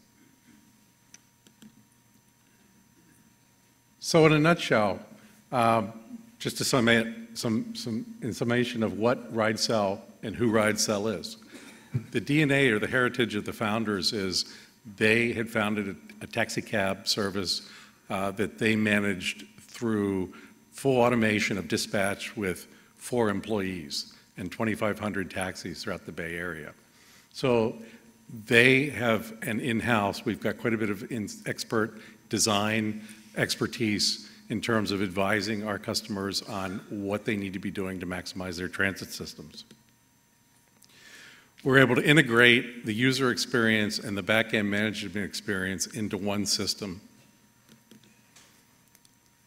So in a nutshell, um, just to sum it, some, some, in summation of what RideCell and who RideCell is. The DNA or the heritage of the founders is they had founded a, a taxi cab service uh, that they managed through full automation of dispatch with four employees and 2,500 taxis throughout the Bay Area. So they have an in-house, we've got quite a bit of in expert design expertise in terms of advising our customers on what they need to be doing to maximize their transit systems. We're able to integrate the user experience and the back-end management experience into one system,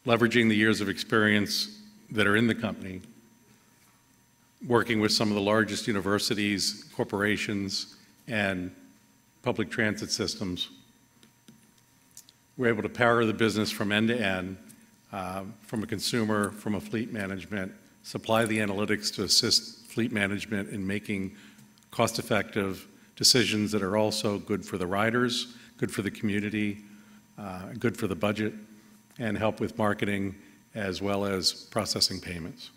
leveraging the years of experience that are in the company, working with some of the largest universities, corporations, and public transit systems. We're able to power the business from end to end uh, from a consumer, from a fleet management, supply the analytics to assist fleet management in making cost-effective decisions that are also good for the riders, good for the community, uh, good for the budget, and help with marketing as well as processing payments.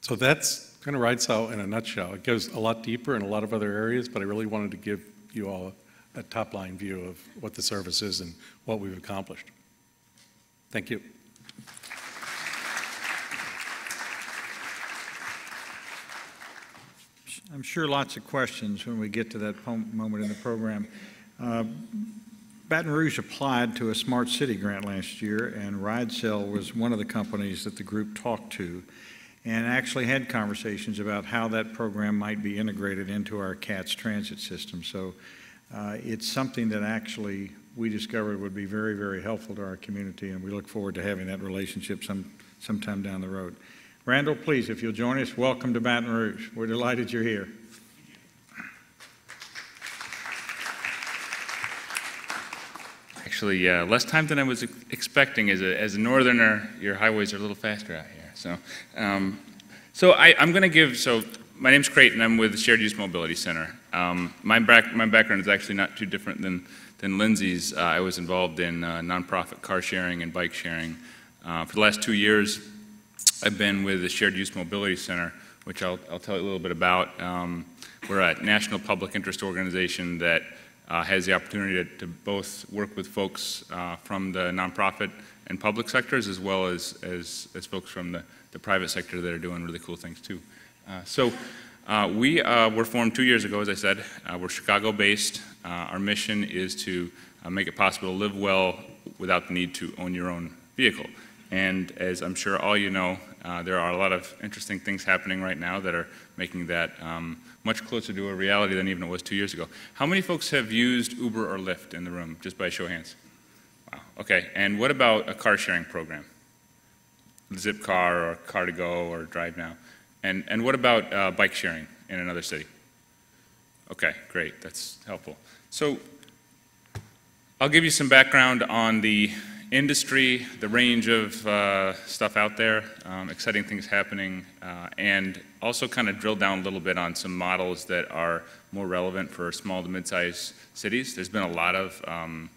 So that's kind of RideCell in a nutshell. It goes a lot deeper in a lot of other areas, but I really wanted to give you all a top-line view of what the service is and what we've accomplished. Thank you. I'm sure lots of questions when we get to that moment in the program. Uh, Baton Rouge applied to a Smart City grant last year, and RideCell was one of the companies that the group talked to and actually had conversations about how that program might be integrated into our CATS transit system. So uh, it's something that actually we discovered would be very, very helpful to our community, and we look forward to having that relationship some, sometime down the road. Randall, please, if you'll join us, welcome to Baton Rouge. We're delighted you're here. Actually, uh, less time than I was expecting. As a, as a northerner, your highways are a little faster out here. So, um, so I, am going to give, so my name's Creighton. I'm with the Shared Use Mobility Center. Um, my, back, my background is actually not too different than, than Lindsay's. Uh, I was involved in uh, nonprofit car sharing and bike sharing. Uh, for the last two years, I've been with the Shared Use Mobility Center, which I'll, I'll tell you a little bit about. Um, we're a national public interest organization that uh, has the opportunity to, to, both work with folks uh, from the nonprofit and public sectors as well as, as, as folks from the, the private sector that are doing really cool things too. Uh, so uh, we uh, were formed two years ago, as I said. Uh, we're Chicago-based. Our mission is to make it possible to live well without the need to own your own vehicle. And as I'm sure all you know, there are a lot of interesting things happening right now that are making that um, much closer to a reality than even it was two years ago. How many folks have used Uber or Lyft in the room, just by show of hands? Wow, okay. And what about a car sharing program? Zipcar or Car2Go or DriveNow? And, and what about uh, bike sharing in another city? Okay, great, that's helpful. So I'll give you some background on the industry, the range of uh, stuff out there, um, exciting things happening, uh, and also kind of drill down a little bit on some models that are more relevant for small to mid-sized cities. There's been a lot of um,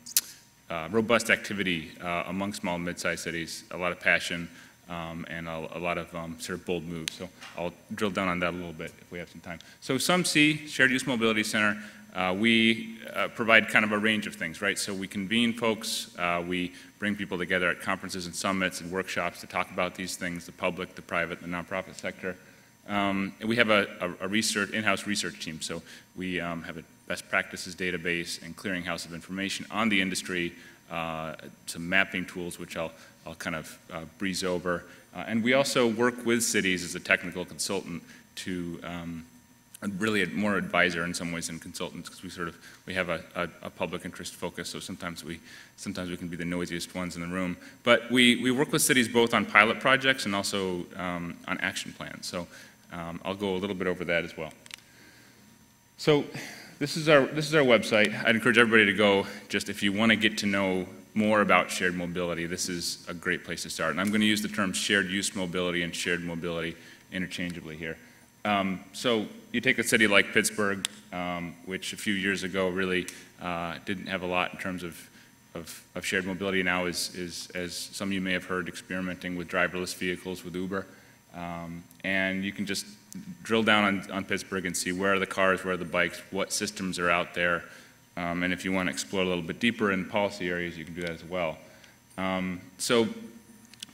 uh, robust activity uh, among small and mid-sized cities, a lot of passion, um, and a, a, lot of um, sort of bold moves. So I'll drill down on that a little bit if we have some time. So SUMC, Shared Use Mobility Center, uh, we uh, provide kind of a range of things, right? So we convene folks, uh, we bring people together at conferences and summits and workshops to talk about these things, the public, the private, the nonprofit sector. Um, and we have a, a, a research, in-house research team. So we um, have a best practices database and clearinghouse of information on the industry, uh, some mapping tools, which I'll I'll kind of uh, breeze over. Uh, and we also work with cities as a technical consultant to, um, really more advisor in some ways than consultants because we sort of we have a, a, a, public interest focus so sometimes we sometimes we can be the noisiest ones in the room. But we, we work with cities both on pilot projects and also um, on action plans. So um, I'll go a little bit over that as well. So this is our this is our website. I'd encourage everybody to go just if you want to get to know more about shared mobility this is a great place to start. And I'm going to use the terms shared use mobility and shared mobility interchangeably here. Um, so you take a city like Pittsburgh, um, which a few years ago really uh, didn't have a lot in terms of, of, of, shared mobility. Now is, is, as some of you may have heard, experimenting with driverless vehicles with Uber. Um, and you can just drill down on, on Pittsburgh and see where are the cars, where are the bikes, what systems are out there. Um, and if you want to explore a little bit deeper in policy areas, you can do that as well. Um, so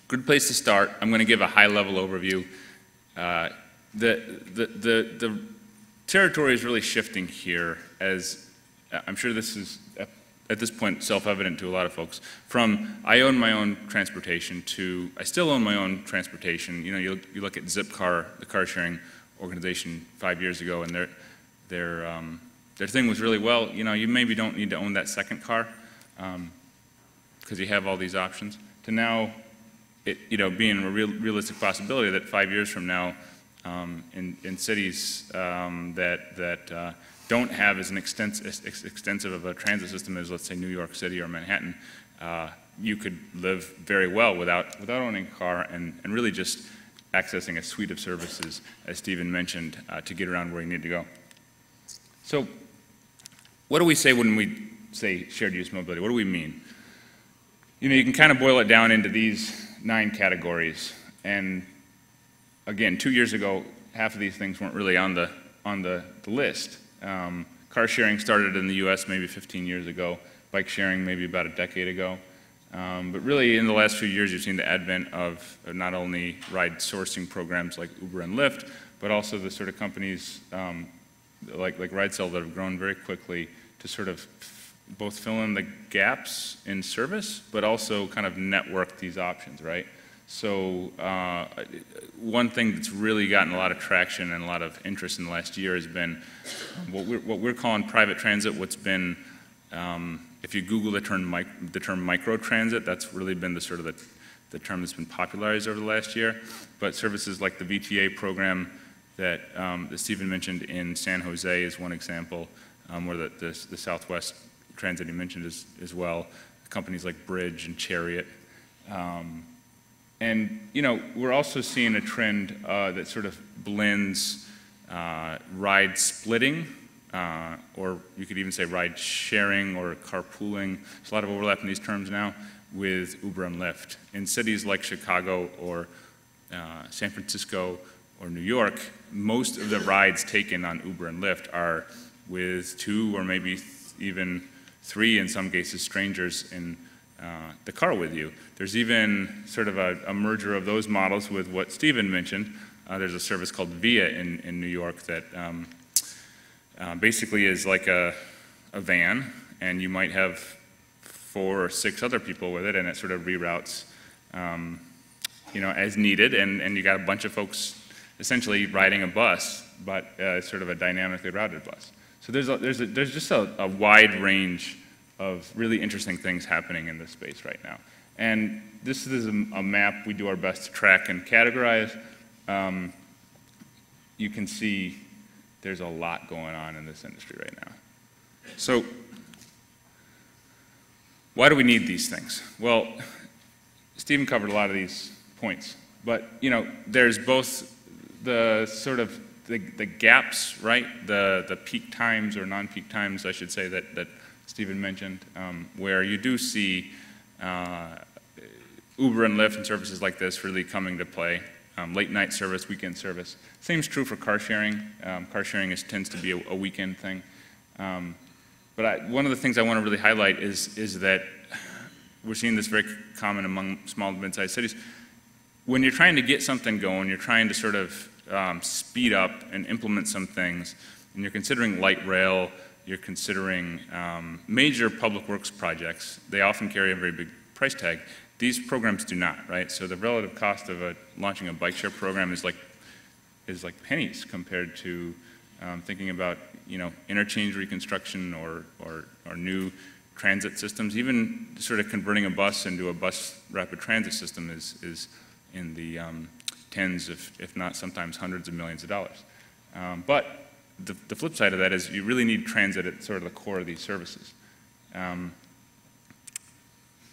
good place to start. I'm going to give a high-level overview. Uh, the, the, the, the territory is really shifting here as I'm sure this is at this point self-evident to a lot of folks. From I own my own transportation to I still own my own transportation. You know you, you look at Zipcar the car sharing organization five years ago and their their um, their thing was really well you know you maybe don't need to own that second car because um, you have all these options to now it you know being a real, realistic possibility that five years from now um, in, in, cities um, that, that uh, don't have as an extensive, extensive of a transit system as, let's say, New York City or Manhattan, uh, you could live very well without, without owning a car and, and really just accessing a suite of services, as Stephen mentioned, uh, to get around where you need to go. So what do we say when we say shared use mobility? What do we mean? You know, you can kind of boil it down into these nine categories. And again, two years ago, half of these things weren't really on the, on the, the list. Um, car sharing started in the US maybe 15 years ago, bike sharing maybe about a decade ago. Um, but really, in the last few years, you've seen the advent of, of, not only ride sourcing programs like Uber and Lyft, but also the sort of companies um, like, like RideCell that have grown very quickly to sort of both fill in the gaps in service, but also kind of network these options, right? So uh, one thing that's really gotten a lot of traction and a lot of interest in the last year has been what we're, what we're calling private transit, what's been, um, if you Google the term, mic the term micro-transit, that's really been the sort of the, the term that's been popularized over the last year. But services like the VTA program that, um, that Stephen mentioned in San Jose is one example, um, or the, the, the, Southwest Transit he mentioned as, as well. Companies like Bridge and Chariot. Um, and, you know, we're also seeing a trend uh, that sort of blends uh, ride splitting, uh, or you could even say ride sharing or carpooling. There's a lot of overlap in these terms now with Uber and Lyft. In cities like Chicago or uh, San Francisco or New York, most of the rides taken on Uber and Lyft are with two or maybe even three, in some cases, strangers in uh, the car with you. There's even sort of a, a, merger of those models with what Stephen mentioned. Uh, there's a service called Via in, in New York that um, uh, basically is like a, a van, and you might have four or six other people with it, and it sort of reroutes, um, you know, as needed, and, and you got a bunch of folks essentially riding a bus, but uh, sort of a dynamically routed bus. So there's, a, there's, a, there's just a, a wide range of really interesting things happening in this space right now. And this is a, a map we do our best to track and categorize. Um, you can see there's a lot going on in this industry right now. So why do we need these things? Well, Stephen covered a lot of these points, but you know, there's both the sort of the, the gaps, right? The, the peak times or non-peak times, I should say, that, that Stephen mentioned, um, where you do see uh, Uber and Lyft and services like this really coming to play. Um, late night service, weekend service. Same is true for car sharing. Um, car sharing is, tends to be a, a weekend thing. Um, but I, one of the things I want to really highlight is, is that we're seeing this very common among small and mid-sized cities. When you're trying to get something going, you're trying to sort of um, speed up and implement some things, and you're considering light rail, you're considering um, major public works projects, they often carry a very big price tag. These programs do not, right? So the relative cost of a, launching a bike share program is like, is like pennies compared to um, thinking about, you know, interchange reconstruction or, or, or new transit systems, even sort of converting a bus into a bus rapid transit system is, is in the um, tens, if, if not sometimes hundreds of millions of dollars. Um, but the, the flip side of that is you really need transit at sort of the core of these services. Um,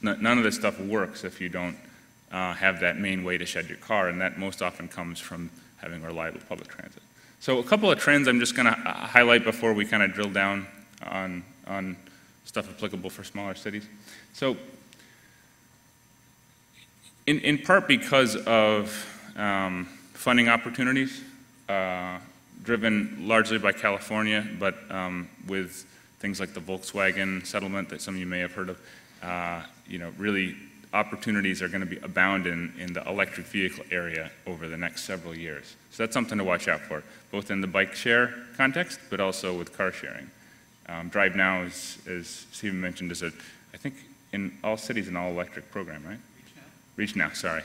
none of this stuff works if you don't uh, have that main way to shed your car, and that most often comes from having reliable public transit. So a couple of trends I'm just going to highlight before we kind of drill down on, on stuff applicable for smaller cities. So in, in part because of um, funding opportunities, uh, driven largely by California, but um, with things like the Volkswagen settlement that some of you may have heard of, uh, you know, really opportunities are going to be abound in, in the electric vehicle area over the next several years. So that's something to watch out for, both in the bike share context, but also with car sharing. Um, DriveNow, is, as Stephen mentioned, is a, I think, in all cities, an all-electric program, right? ReachNow, sorry.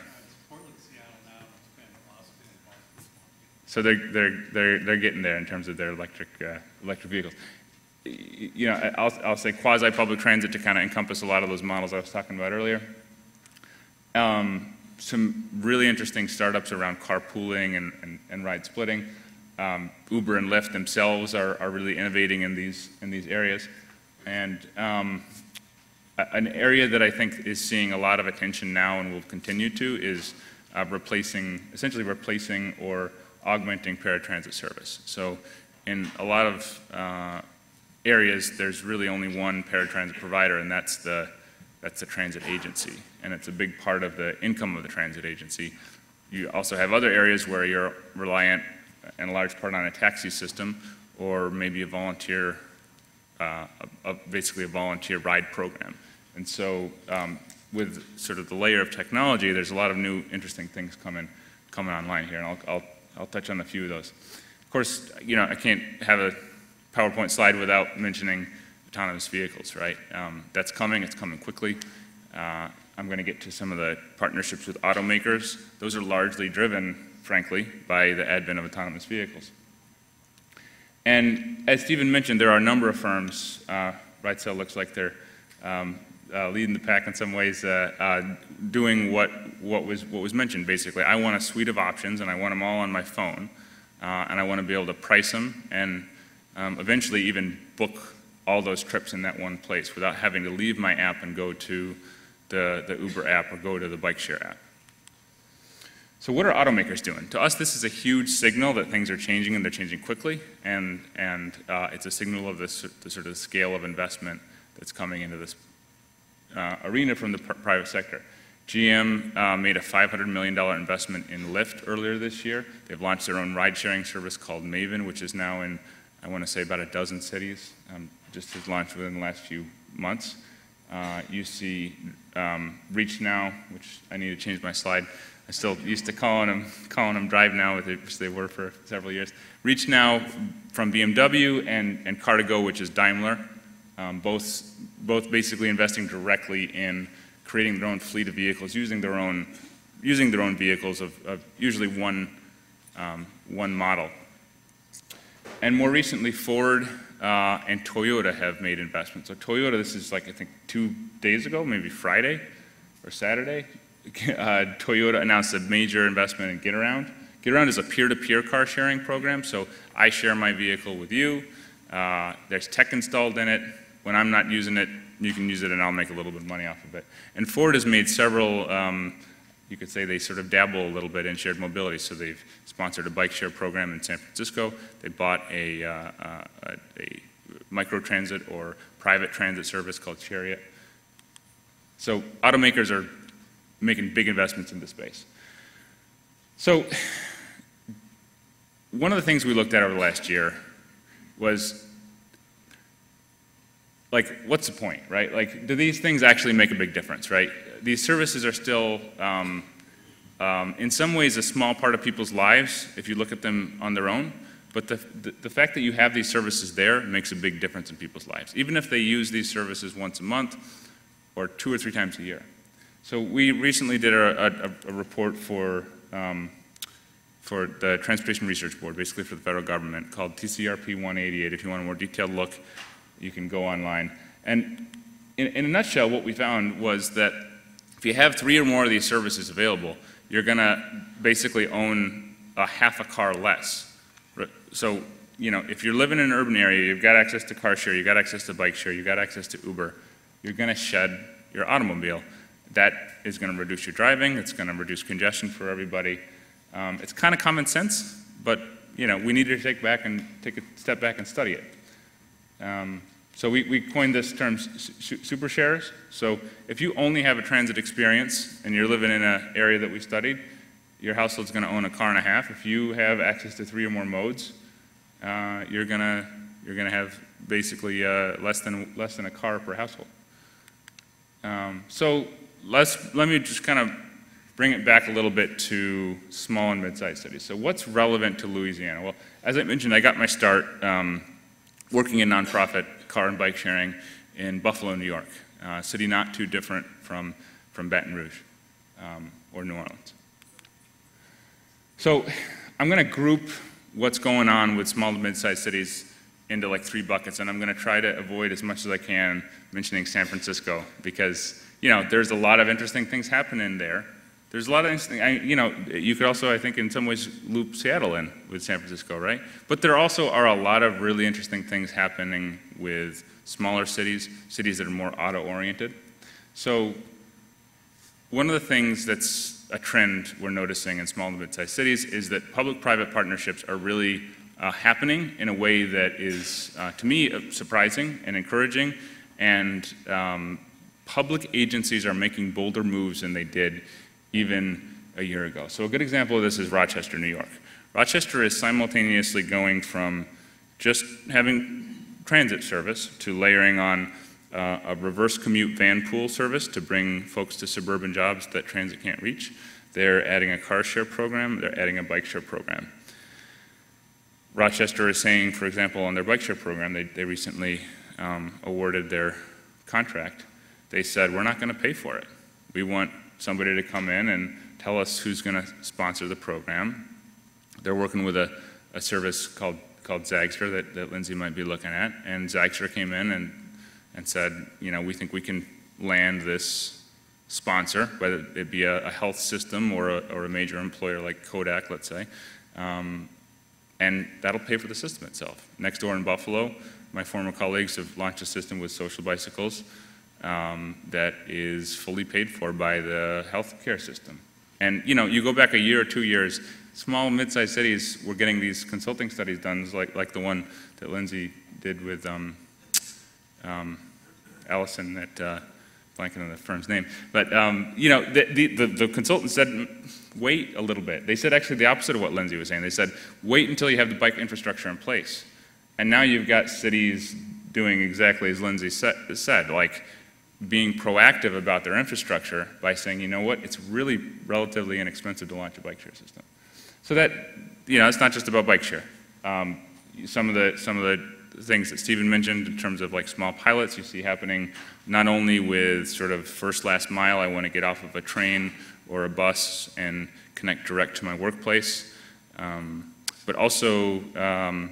So they're, they're, they're, they're getting there in terms of their electric, uh, electric vehicles. You know, I'll, I'll say quasi-public transit to kind of encompass a lot of those models I was talking about earlier. Um, some really interesting startups around carpooling and, and, and ride splitting. Um, Uber and Lyft themselves are, are really innovating in these, in these areas. And um, an area that I think is seeing a lot of attention now and will continue to is uh, replacing, essentially replacing or augmenting paratransit service. So in a lot of uh, areas, there's really only one paratransit provider, and that's the, that's the transit agency. And it's a big part of the income of the transit agency. You also have other areas where you're reliant in large part on a taxi system or maybe a volunteer, uh, a, a- basically a volunteer ride program. And so um, with sort of the layer of technology, there's a lot of new interesting things coming, coming online here, and I'll, I'll, I'll touch on a few of those. Of course, you know, I can't have a PowerPoint slide without mentioning autonomous vehicles, right? Um, That's coming, it's coming quickly. Uh, I'm going to get to some of the partnerships with automakers. Those are largely driven, frankly, by the advent of autonomous vehicles. And as Stephen mentioned, there are a number of firms, uh, RideCell looks like they're um, uh, leading the pack in some ways, uh, uh, doing what, what, was, what was mentioned, basically. I want a suite of options, and I want them all on my phone, uh, and I want to be able to price them and um, eventually even book all those trips in that one place without having to leave my app and go to the, the Uber app or go to the bike share app. So what are automakers doing? To us, this is a huge signal that things are changing and they're changing quickly, and, and uh, it's a signal of this, the sort of scale of investment that's coming into this uh, arena from the pr- private sector. GM uh, made a $500 million investment in Lyft earlier this year. They've launched their own ride-sharing service called Maven, which is now in, I want to say, about a dozen cities, um, just has launched within the last few months. Uh, you see um, ReachNow, which I need to change my slide. I still used to calling them, calling them DriveNow, which they were for several years. ReachNow from BMW and, and Car2Go, which is Daimler, um, both, both basically investing directly in creating their own fleet of vehicles, using their own, using their own vehicles of, of usually one, um, one model. And more recently, Ford uh, and Toyota have made investments. So Toyota, this is like I think two days ago, maybe Friday or Saturday, (laughs) uh, Toyota announced a major investment in GetAround. GetAround is a peer-to-peer car sharing program, so I share my vehicle with you. Uh, there's tech installed in it. When I'm not using it, you can use it and I'll make a little bit of money off of it. And Ford has made several, um, you could say they sort of dabble a little bit in shared mobility. So they've sponsored a bike share program in San Francisco. They bought a, uh, uh, a, a microtransit or private transit service called Chariot. So automakers are making big investments in this space. So one of the things we looked at over the last year was like, what's the point, right? Like, do these things actually make a big difference, right? These services are still, um, um, in some ways, a small part of people's lives if you look at them on their own. But the, the, the fact that you have these services there makes a big difference in people's lives, even if they use these services once a month or two or three times a year. So we recently did a, a, a report for, um, for the Transportation Research Board, basically for the federal government, called TCRP 188. If you want a more detailed look, you can go online. And in, in a nutshell, what we found was that if you have three or more of these services available, you're going to basically own a half a car less. So, you know, if you're living in an urban area, you've got access to car share, you've got access to bike share, you've got access to Uber, you're going to shed your automobile. That is going to reduce your driving, it's going to reduce congestion for everybody. Um, it's kind of common sense, but, you know, we need to take back and take a step back and study it. Um, so we, we coined this term super shares. So if you only have a transit experience and you're living in an area that we studied, your household's going to own a car and a half. If you have access to three or more modes, uh, you're going to you're going to have basically uh, less than less than a car per household. Um, so let's let me just kind of bring it back a little bit to small and mid-sized cities. So what's relevant to Louisiana? Well, as I mentioned, I got my start um, working in nonprofit car and bike sharing in Buffalo, New York, a city not too different from, from Baton Rouge um, or New Orleans. So I'm going to group what's going on with small to mid-sized cities into like three buckets, and I'm going to try to avoid as much as I can mentioning San Francisco because you know there's a lot of interesting things happening there. There's a lot of interesting, I, you know, you could also, I think, in some ways loop Seattle in with San Francisco, right? But there also are a lot of really interesting things happening with smaller cities, cities that are more auto-oriented. So one of the things that's a trend we're noticing in small and mid-sized cities is that public-private partnerships are really uh, happening in a way that is, uh, to me, uh, surprising and encouraging. And um, public agencies are making bolder moves than they did even a year ago. So a good example of this is Rochester, New York. Rochester is simultaneously going from just having transit service to layering on uh, a reverse commute van pool service to bring folks to suburban jobs that transit can't reach. They're adding a car share program, they're adding a bike share program. Rochester is saying, for example, on their bike share program, they, they recently um, awarded their contract. They said, we're not going to pay for it. We want somebody to come in and tell us who's going to sponsor the program. They're working with a, a service called, called Zagster that, that Lindsay might be looking at. And Zagster came in and, and said, you know, we think we can land this sponsor, whether it be a, a health system or a, or a, major employer like Kodak, let's say. Um, and that'll pay for the system itself. Next door in Buffalo, my former colleagues have launched a system with social bicycles um, that is fully paid for by the healthcare system. And you know, you go back a year or two years, small, mid-sized cities were getting these consulting studies done, like, like the one that Lindsay did with um, um, Allison that, uh, blanking on the firm's name. But, um, you know, the, the, the, consultant said, wait a little bit. They said actually the opposite of what Lindsay was saying. They said, wait until you have the bike infrastructure in place. And now you've got cities doing exactly as Lindsay said, like being proactive about their infrastructure by saying, you know what, it's really relatively inexpensive to launch a bike share system. So that, you know, it's not just about bike share. Um, some of the some of the things that Stephen mentioned in terms of like small pilots you see happening not only with sort of first last mile, I want to get off of a train or a bus and connect direct to my workplace, um, but also um,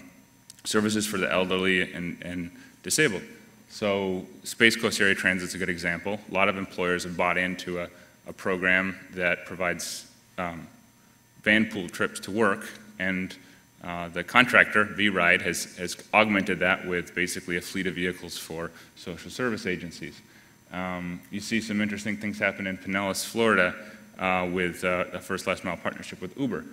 services for the elderly and, and disabled. So Space Coast Area Transit is a good example. A lot of employers have bought into a, a program that provides um, van pool trips to work, and uh, the contractor, V-Ride, has, has augmented that with basically a fleet of vehicles for social service agencies. Um, you see some interesting things happen in Pinellas, Florida, uh, with uh, a first last mile partnership with Uber.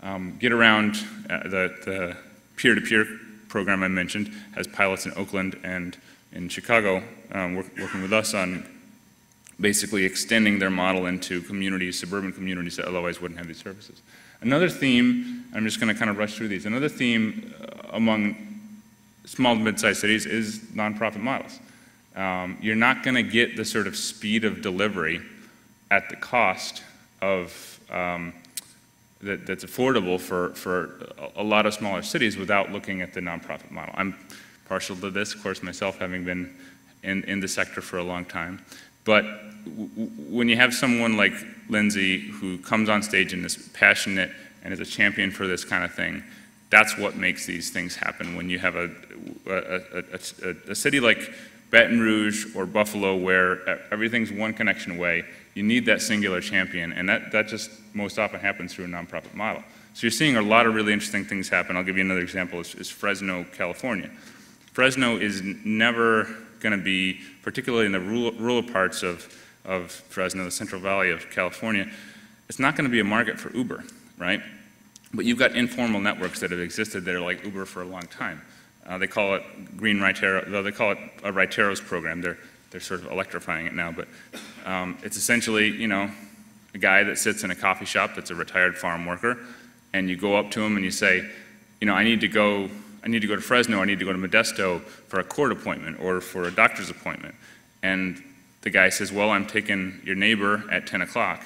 Um, GetAround uh, the, the peer-to-peer program I mentioned has pilots in Oakland and in Chicago um, work, working with us on basically extending their model into communities, suburban communities that otherwise wouldn't have these services. Another theme, I'm just going to kind of rush through these, another theme uh, among small to mid-sized cities is nonprofit models. Um, you're not going to get the sort of speed of delivery at the cost of um, that, that's affordable for, for a lot of smaller cities without looking at the nonprofit model. I'm partial to this, of course, myself having been in, in the sector for a long time. But when you have someone like Lindsay who comes on stage and is passionate, and is a champion for this kind of thing. That's what makes these things happen when you have a, a, a, a, city like Baton Rouge or Buffalo where everything's one connection away. You need that singular champion, and that, that just most often happens through a nonprofit model. So you're seeing a lot of really interesting things happen. I'll give you another example, is, is Fresno, California. Fresno is never going to be, particularly in the rural, rural parts of, of Fresno, the Central Valley of California, it's not going to be a market for Uber, right? But you've got informal networks that have existed there like Uber for a long time. Uh, they call it Green though they call it a Raiteros program. They're, they're sort of electrifying it now, but um, it's essentially, you know, a guy that sits in a coffee shop that's a retired farm worker, and you go up to him and you say, you know, I need to go I need to go to Fresno, I need to go to Modesto for a court appointment or for a doctor's appointment. And the guy says, Well, I'm taking your neighbor at 10 o'clock.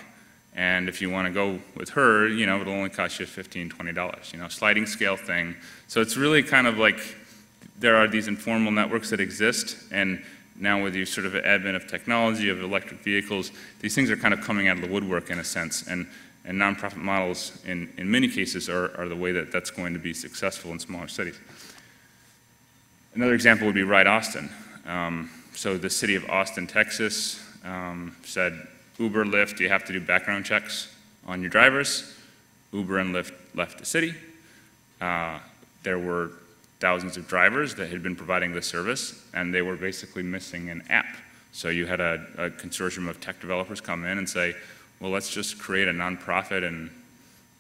And if you want to go with her, you know, it'll only cost you $15, $20, you know, sliding scale thing. So it's really kind of like there are these informal networks that exist. And now with the sort of advent of technology, of electric vehicles, these things are kind of coming out of the woodwork in a sense. And and nonprofit models, in, in many cases, are, are the way that that's going to be successful in smaller cities. Another example would be Ride Austin. Um, so the city of Austin, Texas um, said, Uber, Lyft, you have to do background checks on your drivers. Uber and Lyft left the city. Uh, there were thousands of drivers that had been providing this service, and they were basically missing an app. So you had a, a consortium of tech developers come in and say, well, let's just create a nonprofit and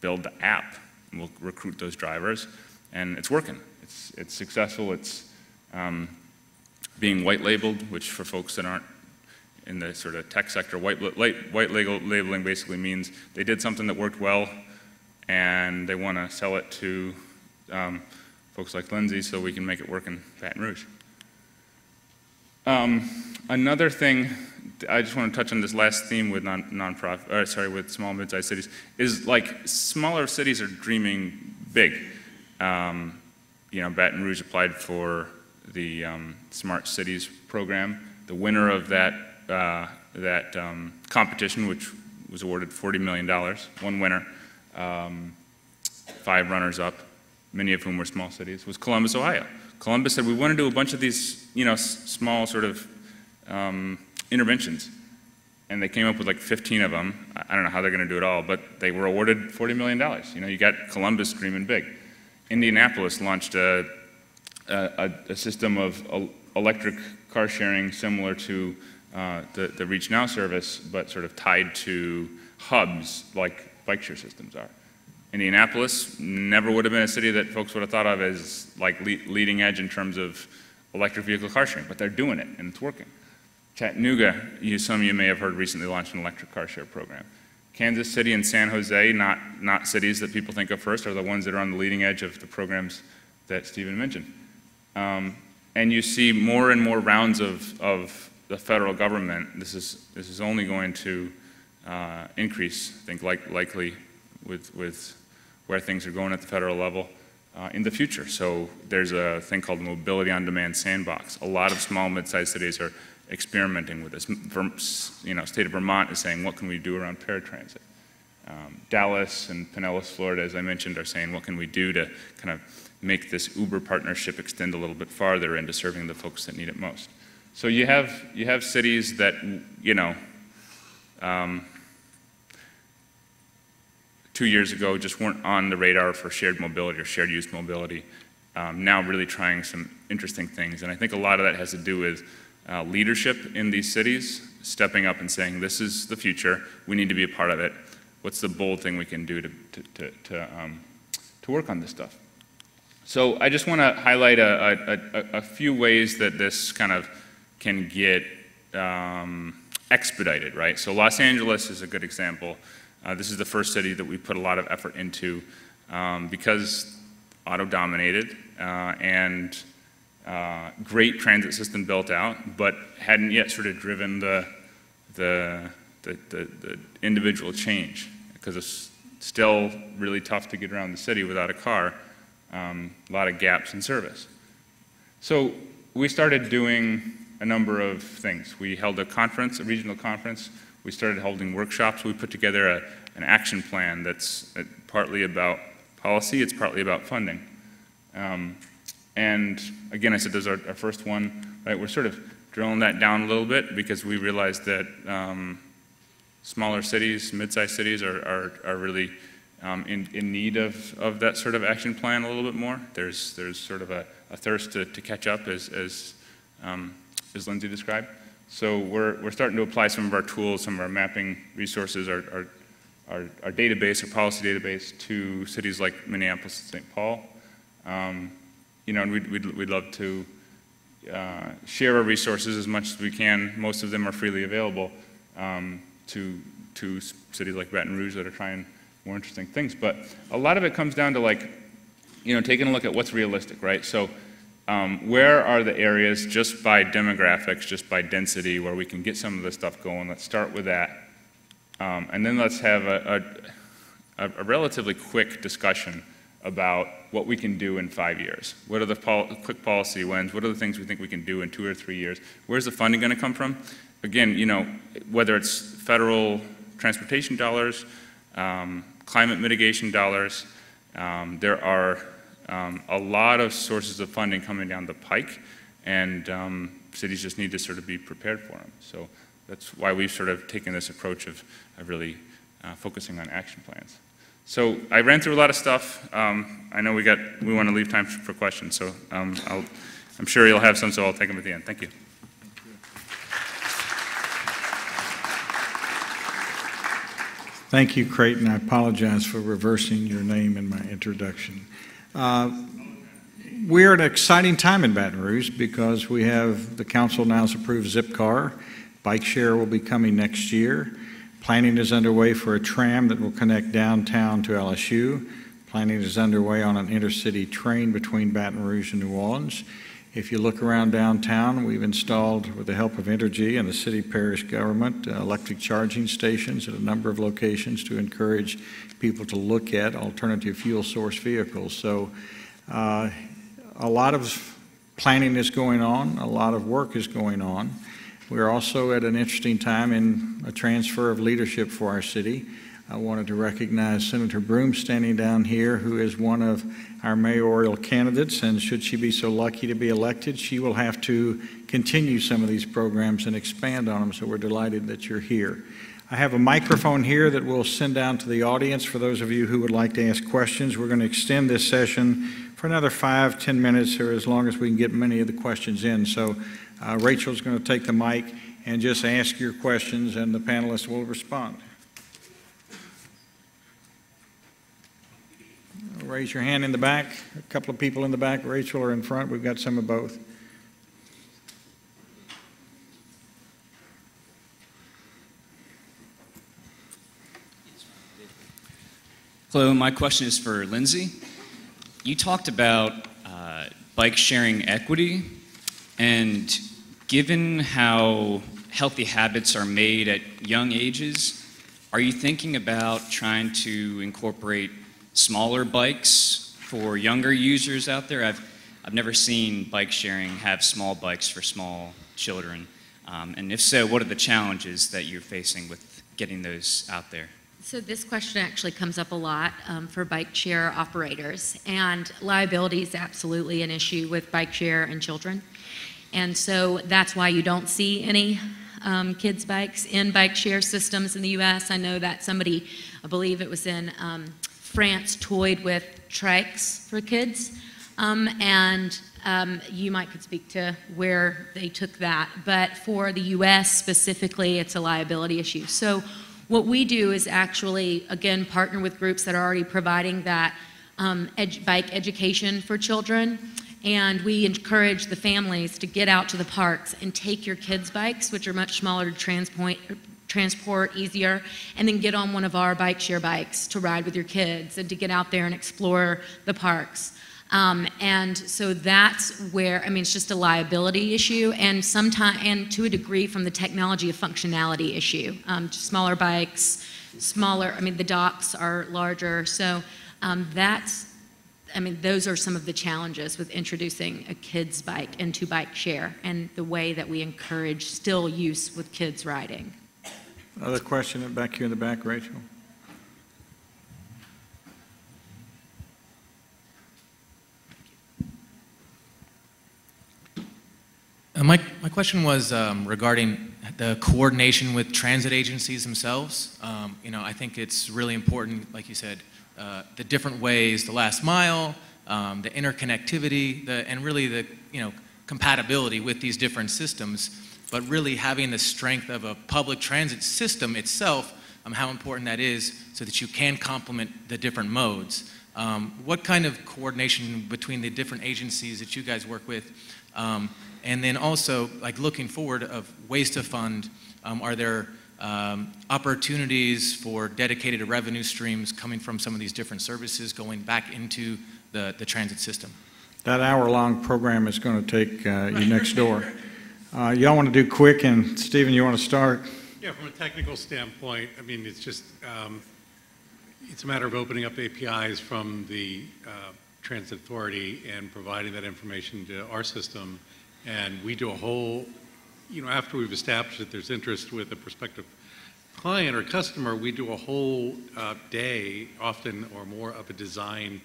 build the app. And we'll recruit those drivers. And it's working. It's, it's successful. It's um, being white labeled, which for folks that aren't in the sort of tech sector, white, white white labeling basically means they did something that worked well and they want to sell it to um, folks like Lindsay so we can make it work in Baton Rouge. Um, another thing I just want to touch on this last theme with non nonprofit, or sorry, with small mid-sized cities, is like smaller cities are dreaming big. Um, you know, Baton Rouge applied for the um, Smart Cities program. The winner of that uh, that um, competition, which was awarded $40 million, one one winner, um, five runners-up, many of whom were small cities, was Columbus, Ohio. Columbus said, we want to do a bunch of these, you know, small sort of um, interventions. And they came up with like 15 of them. I don't know how they're going to do it all, but they were awarded $40 million. You know, you got Columbus screaming big. Indianapolis launched a, a, a system of electric car sharing similar to uh, the, the ReachNow service, but sort of tied to hubs like bike share systems are. Indianapolis never would have been a city that folks would have thought of as like le leading edge in terms of electric vehicle car sharing, but they're doing it and it's working. Chattanooga, you, some of you may have heard recently launched an electric car share program. Kansas City and San Jose, not, not cities that people think of first, are the ones that are on the leading edge of the programs that Stephen mentioned. Um, and you see more and more rounds of, of the federal government. This is, this is only going to uh, increase, I think, like, likely with, with where things are going at the federal level uh, in the future. So there's a thing called Mobility on Demand Sandbox. A lot of small, mid-sized cities are experimenting with this. You know, state of Vermont is saying, what can we do around paratransit? Um, Dallas and Pinellas, Florida, as I mentioned, are saying, what can we do to kind of make this Uber partnership extend a little bit farther into serving the folks that need it most. So you have, you have cities that, you know, um, two years ago just weren't on the radar for shared mobility or shared use mobility. Um, now really trying some interesting things. And I think a lot of that has to do with uh, leadership in these cities stepping up and saying, this is the future, we need to be a part of it. What's the bold thing we can do to, to, to, to, um, to work on this stuff? So I just want to highlight a, a, a, few ways that this kind of can get um, expedited, right? So Los Angeles is a good example. Uh, this is the first city that we put a lot of effort into um, because auto dominated uh, and uh, great transit system built out, but hadn't yet sort of driven the, the, the, the, the individual change because it's still really tough to get around the city without a car. Um, a lot of gaps in service. So we started doing a number of things. We held a conference, a regional conference. We started holding workshops. We put together a, an action plan that's uh, partly about policy, it's partly about funding. Um, And again, I said this is our, first one, right? We're sort of drilling that down a little bit because we realize that um, smaller cities, mid-sized cities are, are, are really um, in, in need of, of that sort of action plan a little bit more. There's, there's sort of a, a thirst to, to catch up as, as, um, as Lindsay described. So we're, we're starting to apply some of our tools, some of our mapping resources, our, our, our, our database, our policy database to cities like Minneapolis and St. Paul. Um, you know, and we'd, we'd, we'd love to uh, share our resources as much as we can. Most of them are freely available um, to, to cities like Baton Rouge that are trying more interesting things. But a lot of it comes down to like, you know, taking a look at what's realistic, right? So um, where are the areas just by demographics, just by density, where we can get some of this stuff going? Let's start with that. Um, and then let's have a, a, a relatively quick discussion about what we can do in five years. What are the pol- quick policy wins? What are the things we think we can do in two or three years? Where's the funding going to come from? Again, you know, whether it's federal transportation dollars, um, climate mitigation dollars, um, there are um, a lot of sources of funding coming down the pike, and um, cities just need to sort of be prepared for them. So that's why we've sort of taken this approach of, of really uh, focusing on action plans. So I ran through a lot of stuff. Um, I know we got we want to leave time for questions, so um, I'll, I'm sure you'll have some, so I'll take them at the end. Thank you. Thank you, Creighton. I apologize for reversing your name in my introduction. Uh, We're at an exciting time in Baton Rouge because we have, the council now has approved Zipcar. Bike share will be coming next year. Planning is underway for a tram that will connect downtown to LSU. Planning is underway on an intercity train between Baton Rouge and New Orleans. If you look around downtown, we've installed, with the help of Entergy and the city parish government, uh, electric charging stations at a number of locations to encourage people to look at alternative fuel source vehicles. So uh, a lot of planning is going on, a lot of work is going on. We're also at an interesting time in a transfer of leadership for our city. I wanted to recognize Senator Broome standing down here, who is one of our mayoral candidates, and should she be so lucky to be elected, she will have to continue some of these programs and expand on them, so we're delighted that you're here. I have a microphone here that we'll send down to the audience for those of you who would like to ask questions. We're going to extend this session for another five, ten minutes, or as long as we can get many of the questions in. So uh, Rachel's going to take the mic and just ask your questions, and the panelists will respond. Raise your hand in the back. A couple of people in the back. Rachel are in front. We've got some of both. Hello, my question is for Lindsay. You talked about uh, bike sharing equity, and given how healthy habits are made at young ages, are you thinking about trying to incorporate smaller bikes for younger users out there? I've, I've never seen bike sharing have small bikes for small children. Um, and if so, what are the challenges that you're facing with getting those out there? So this question actually comes up a lot um, for bike share operators, and liability is absolutely an issue with bike share and children. And so that's why you don't see any um, kids' bikes in bike share systems in the U.S. I know that somebody, I believe it was in um, France, toyed with trikes for kids, um, and um, you might could speak to where they took that. But for the U.S. specifically, it's a liability issue. So what we do is actually, again, partner with groups that are already providing that um, ed- bike education for children. And we encourage the families to get out to the parks and take your kids' bikes, which are much smaller to transport, transport easier, and then get on one of our bike share bikes to ride with your kids and to get out there and explore the parks. Um, and so that's where, I mean, it's just a liability issue, and sometimes, and to a degree, from the technology of functionality issue. Um, smaller bikes, smaller. I mean, the docks are larger, so um, that's. I mean, those are some of the challenges with introducing a kids' bike into bike share and the way that we encourage still use with kids riding. Another question back here in the back, Rachel. Uh, my, my question was um, regarding the coordination with transit agencies themselves. Um, you know, I think it's really important, like you said, uh, the different ways, the last mile, um, the interconnectivity, the, and really the, you know, compatibility with these different systems, but really having the strength of a public transit system itself, um, how important that is so that you can complement the different modes. Um, What kind of coordination between the different agencies that you guys work with? Um, And then also, like looking forward of ways to fund, um, are there um, opportunities for dedicated revenue streams coming from some of these different services going back into the, the transit system? That hour-long program is going to take uh, you (laughs) next door. Uh, Y'all want to do quick, and Stephen, you want to start? Yeah, from a technical standpoint, I mean, it's just, um, it's a matter of opening up APIs from the uh, Transit Authority and providing that information to our system. And we do a whole, you know, after we've established that there's interest with a prospective client or customer, we do a whole uh, day, often or more, of a design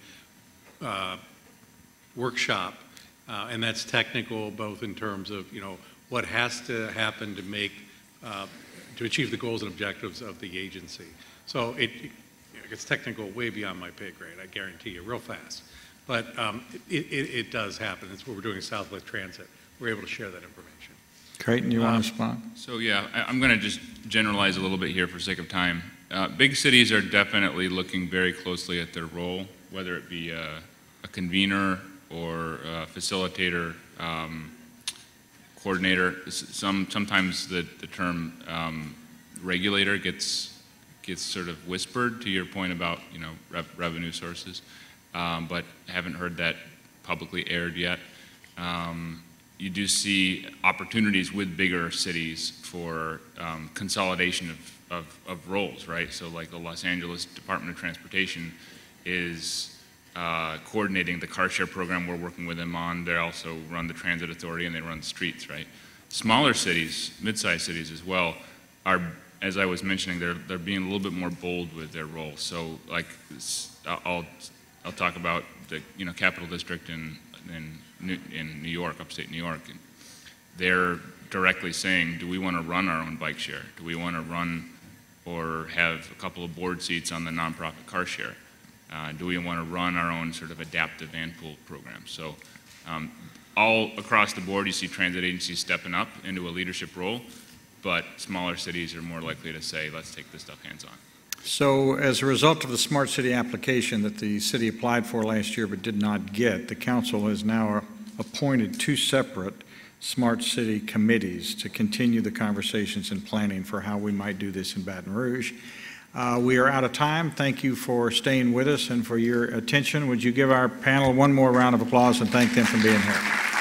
uh, workshop. Uh, And that's technical, both in terms of, you know, what has to happen to make, uh, to achieve the goals and objectives of the agency. So it, gets technical way beyond my pay grade, I guarantee you, real fast. But um, it, it, it does happen. It's what we're doing at Southwest Transit. We're able to share that information. Creighton, you want to respond? So yeah, I- I'm going to just generalize a little bit here for sake of time. Uh, Big cities are definitely looking very closely at their role, whether it be uh, a convener or a facilitator, um, coordinator. Some, sometimes the, the term um, regulator gets, gets sort of whispered to your point about, you know, rev- revenue sources, um, but haven't heard that publicly aired yet. Um, you do see opportunities with bigger cities for um, consolidation of, of, of roles, right? So like the Los Angeles Department of Transportation is uh, coordinating the car share program we're working with them on. They also run the transit authority and they run the streets, right? Smaller cities, mid-sized cities as well, are, as I was mentioning, they're, they're being a little bit more bold with their role. So like, I'll, I'll talk about the, you know, Capital District and, in, New- in New York, upstate New York. They're directly saying, do we want to run our own bike share? Do we want to run or have a couple of board seats on the nonprofit car share? Uh, do we want to run our own sort of adaptive van pool program? So um, all across the board, you see transit agencies stepping up into a leadership role, but smaller cities are more likely to say, let's take this stuff hands-on. So as a result of the Smart City application that the city applied for last year but did not get, the council has now appointed two separate Smart City committees to continue the conversations and planning for how we might do this in Baton Rouge. Uh, We are out of time. Thank you for staying with us and for your attention. Would you give our panel one more round of applause and thank them for being here?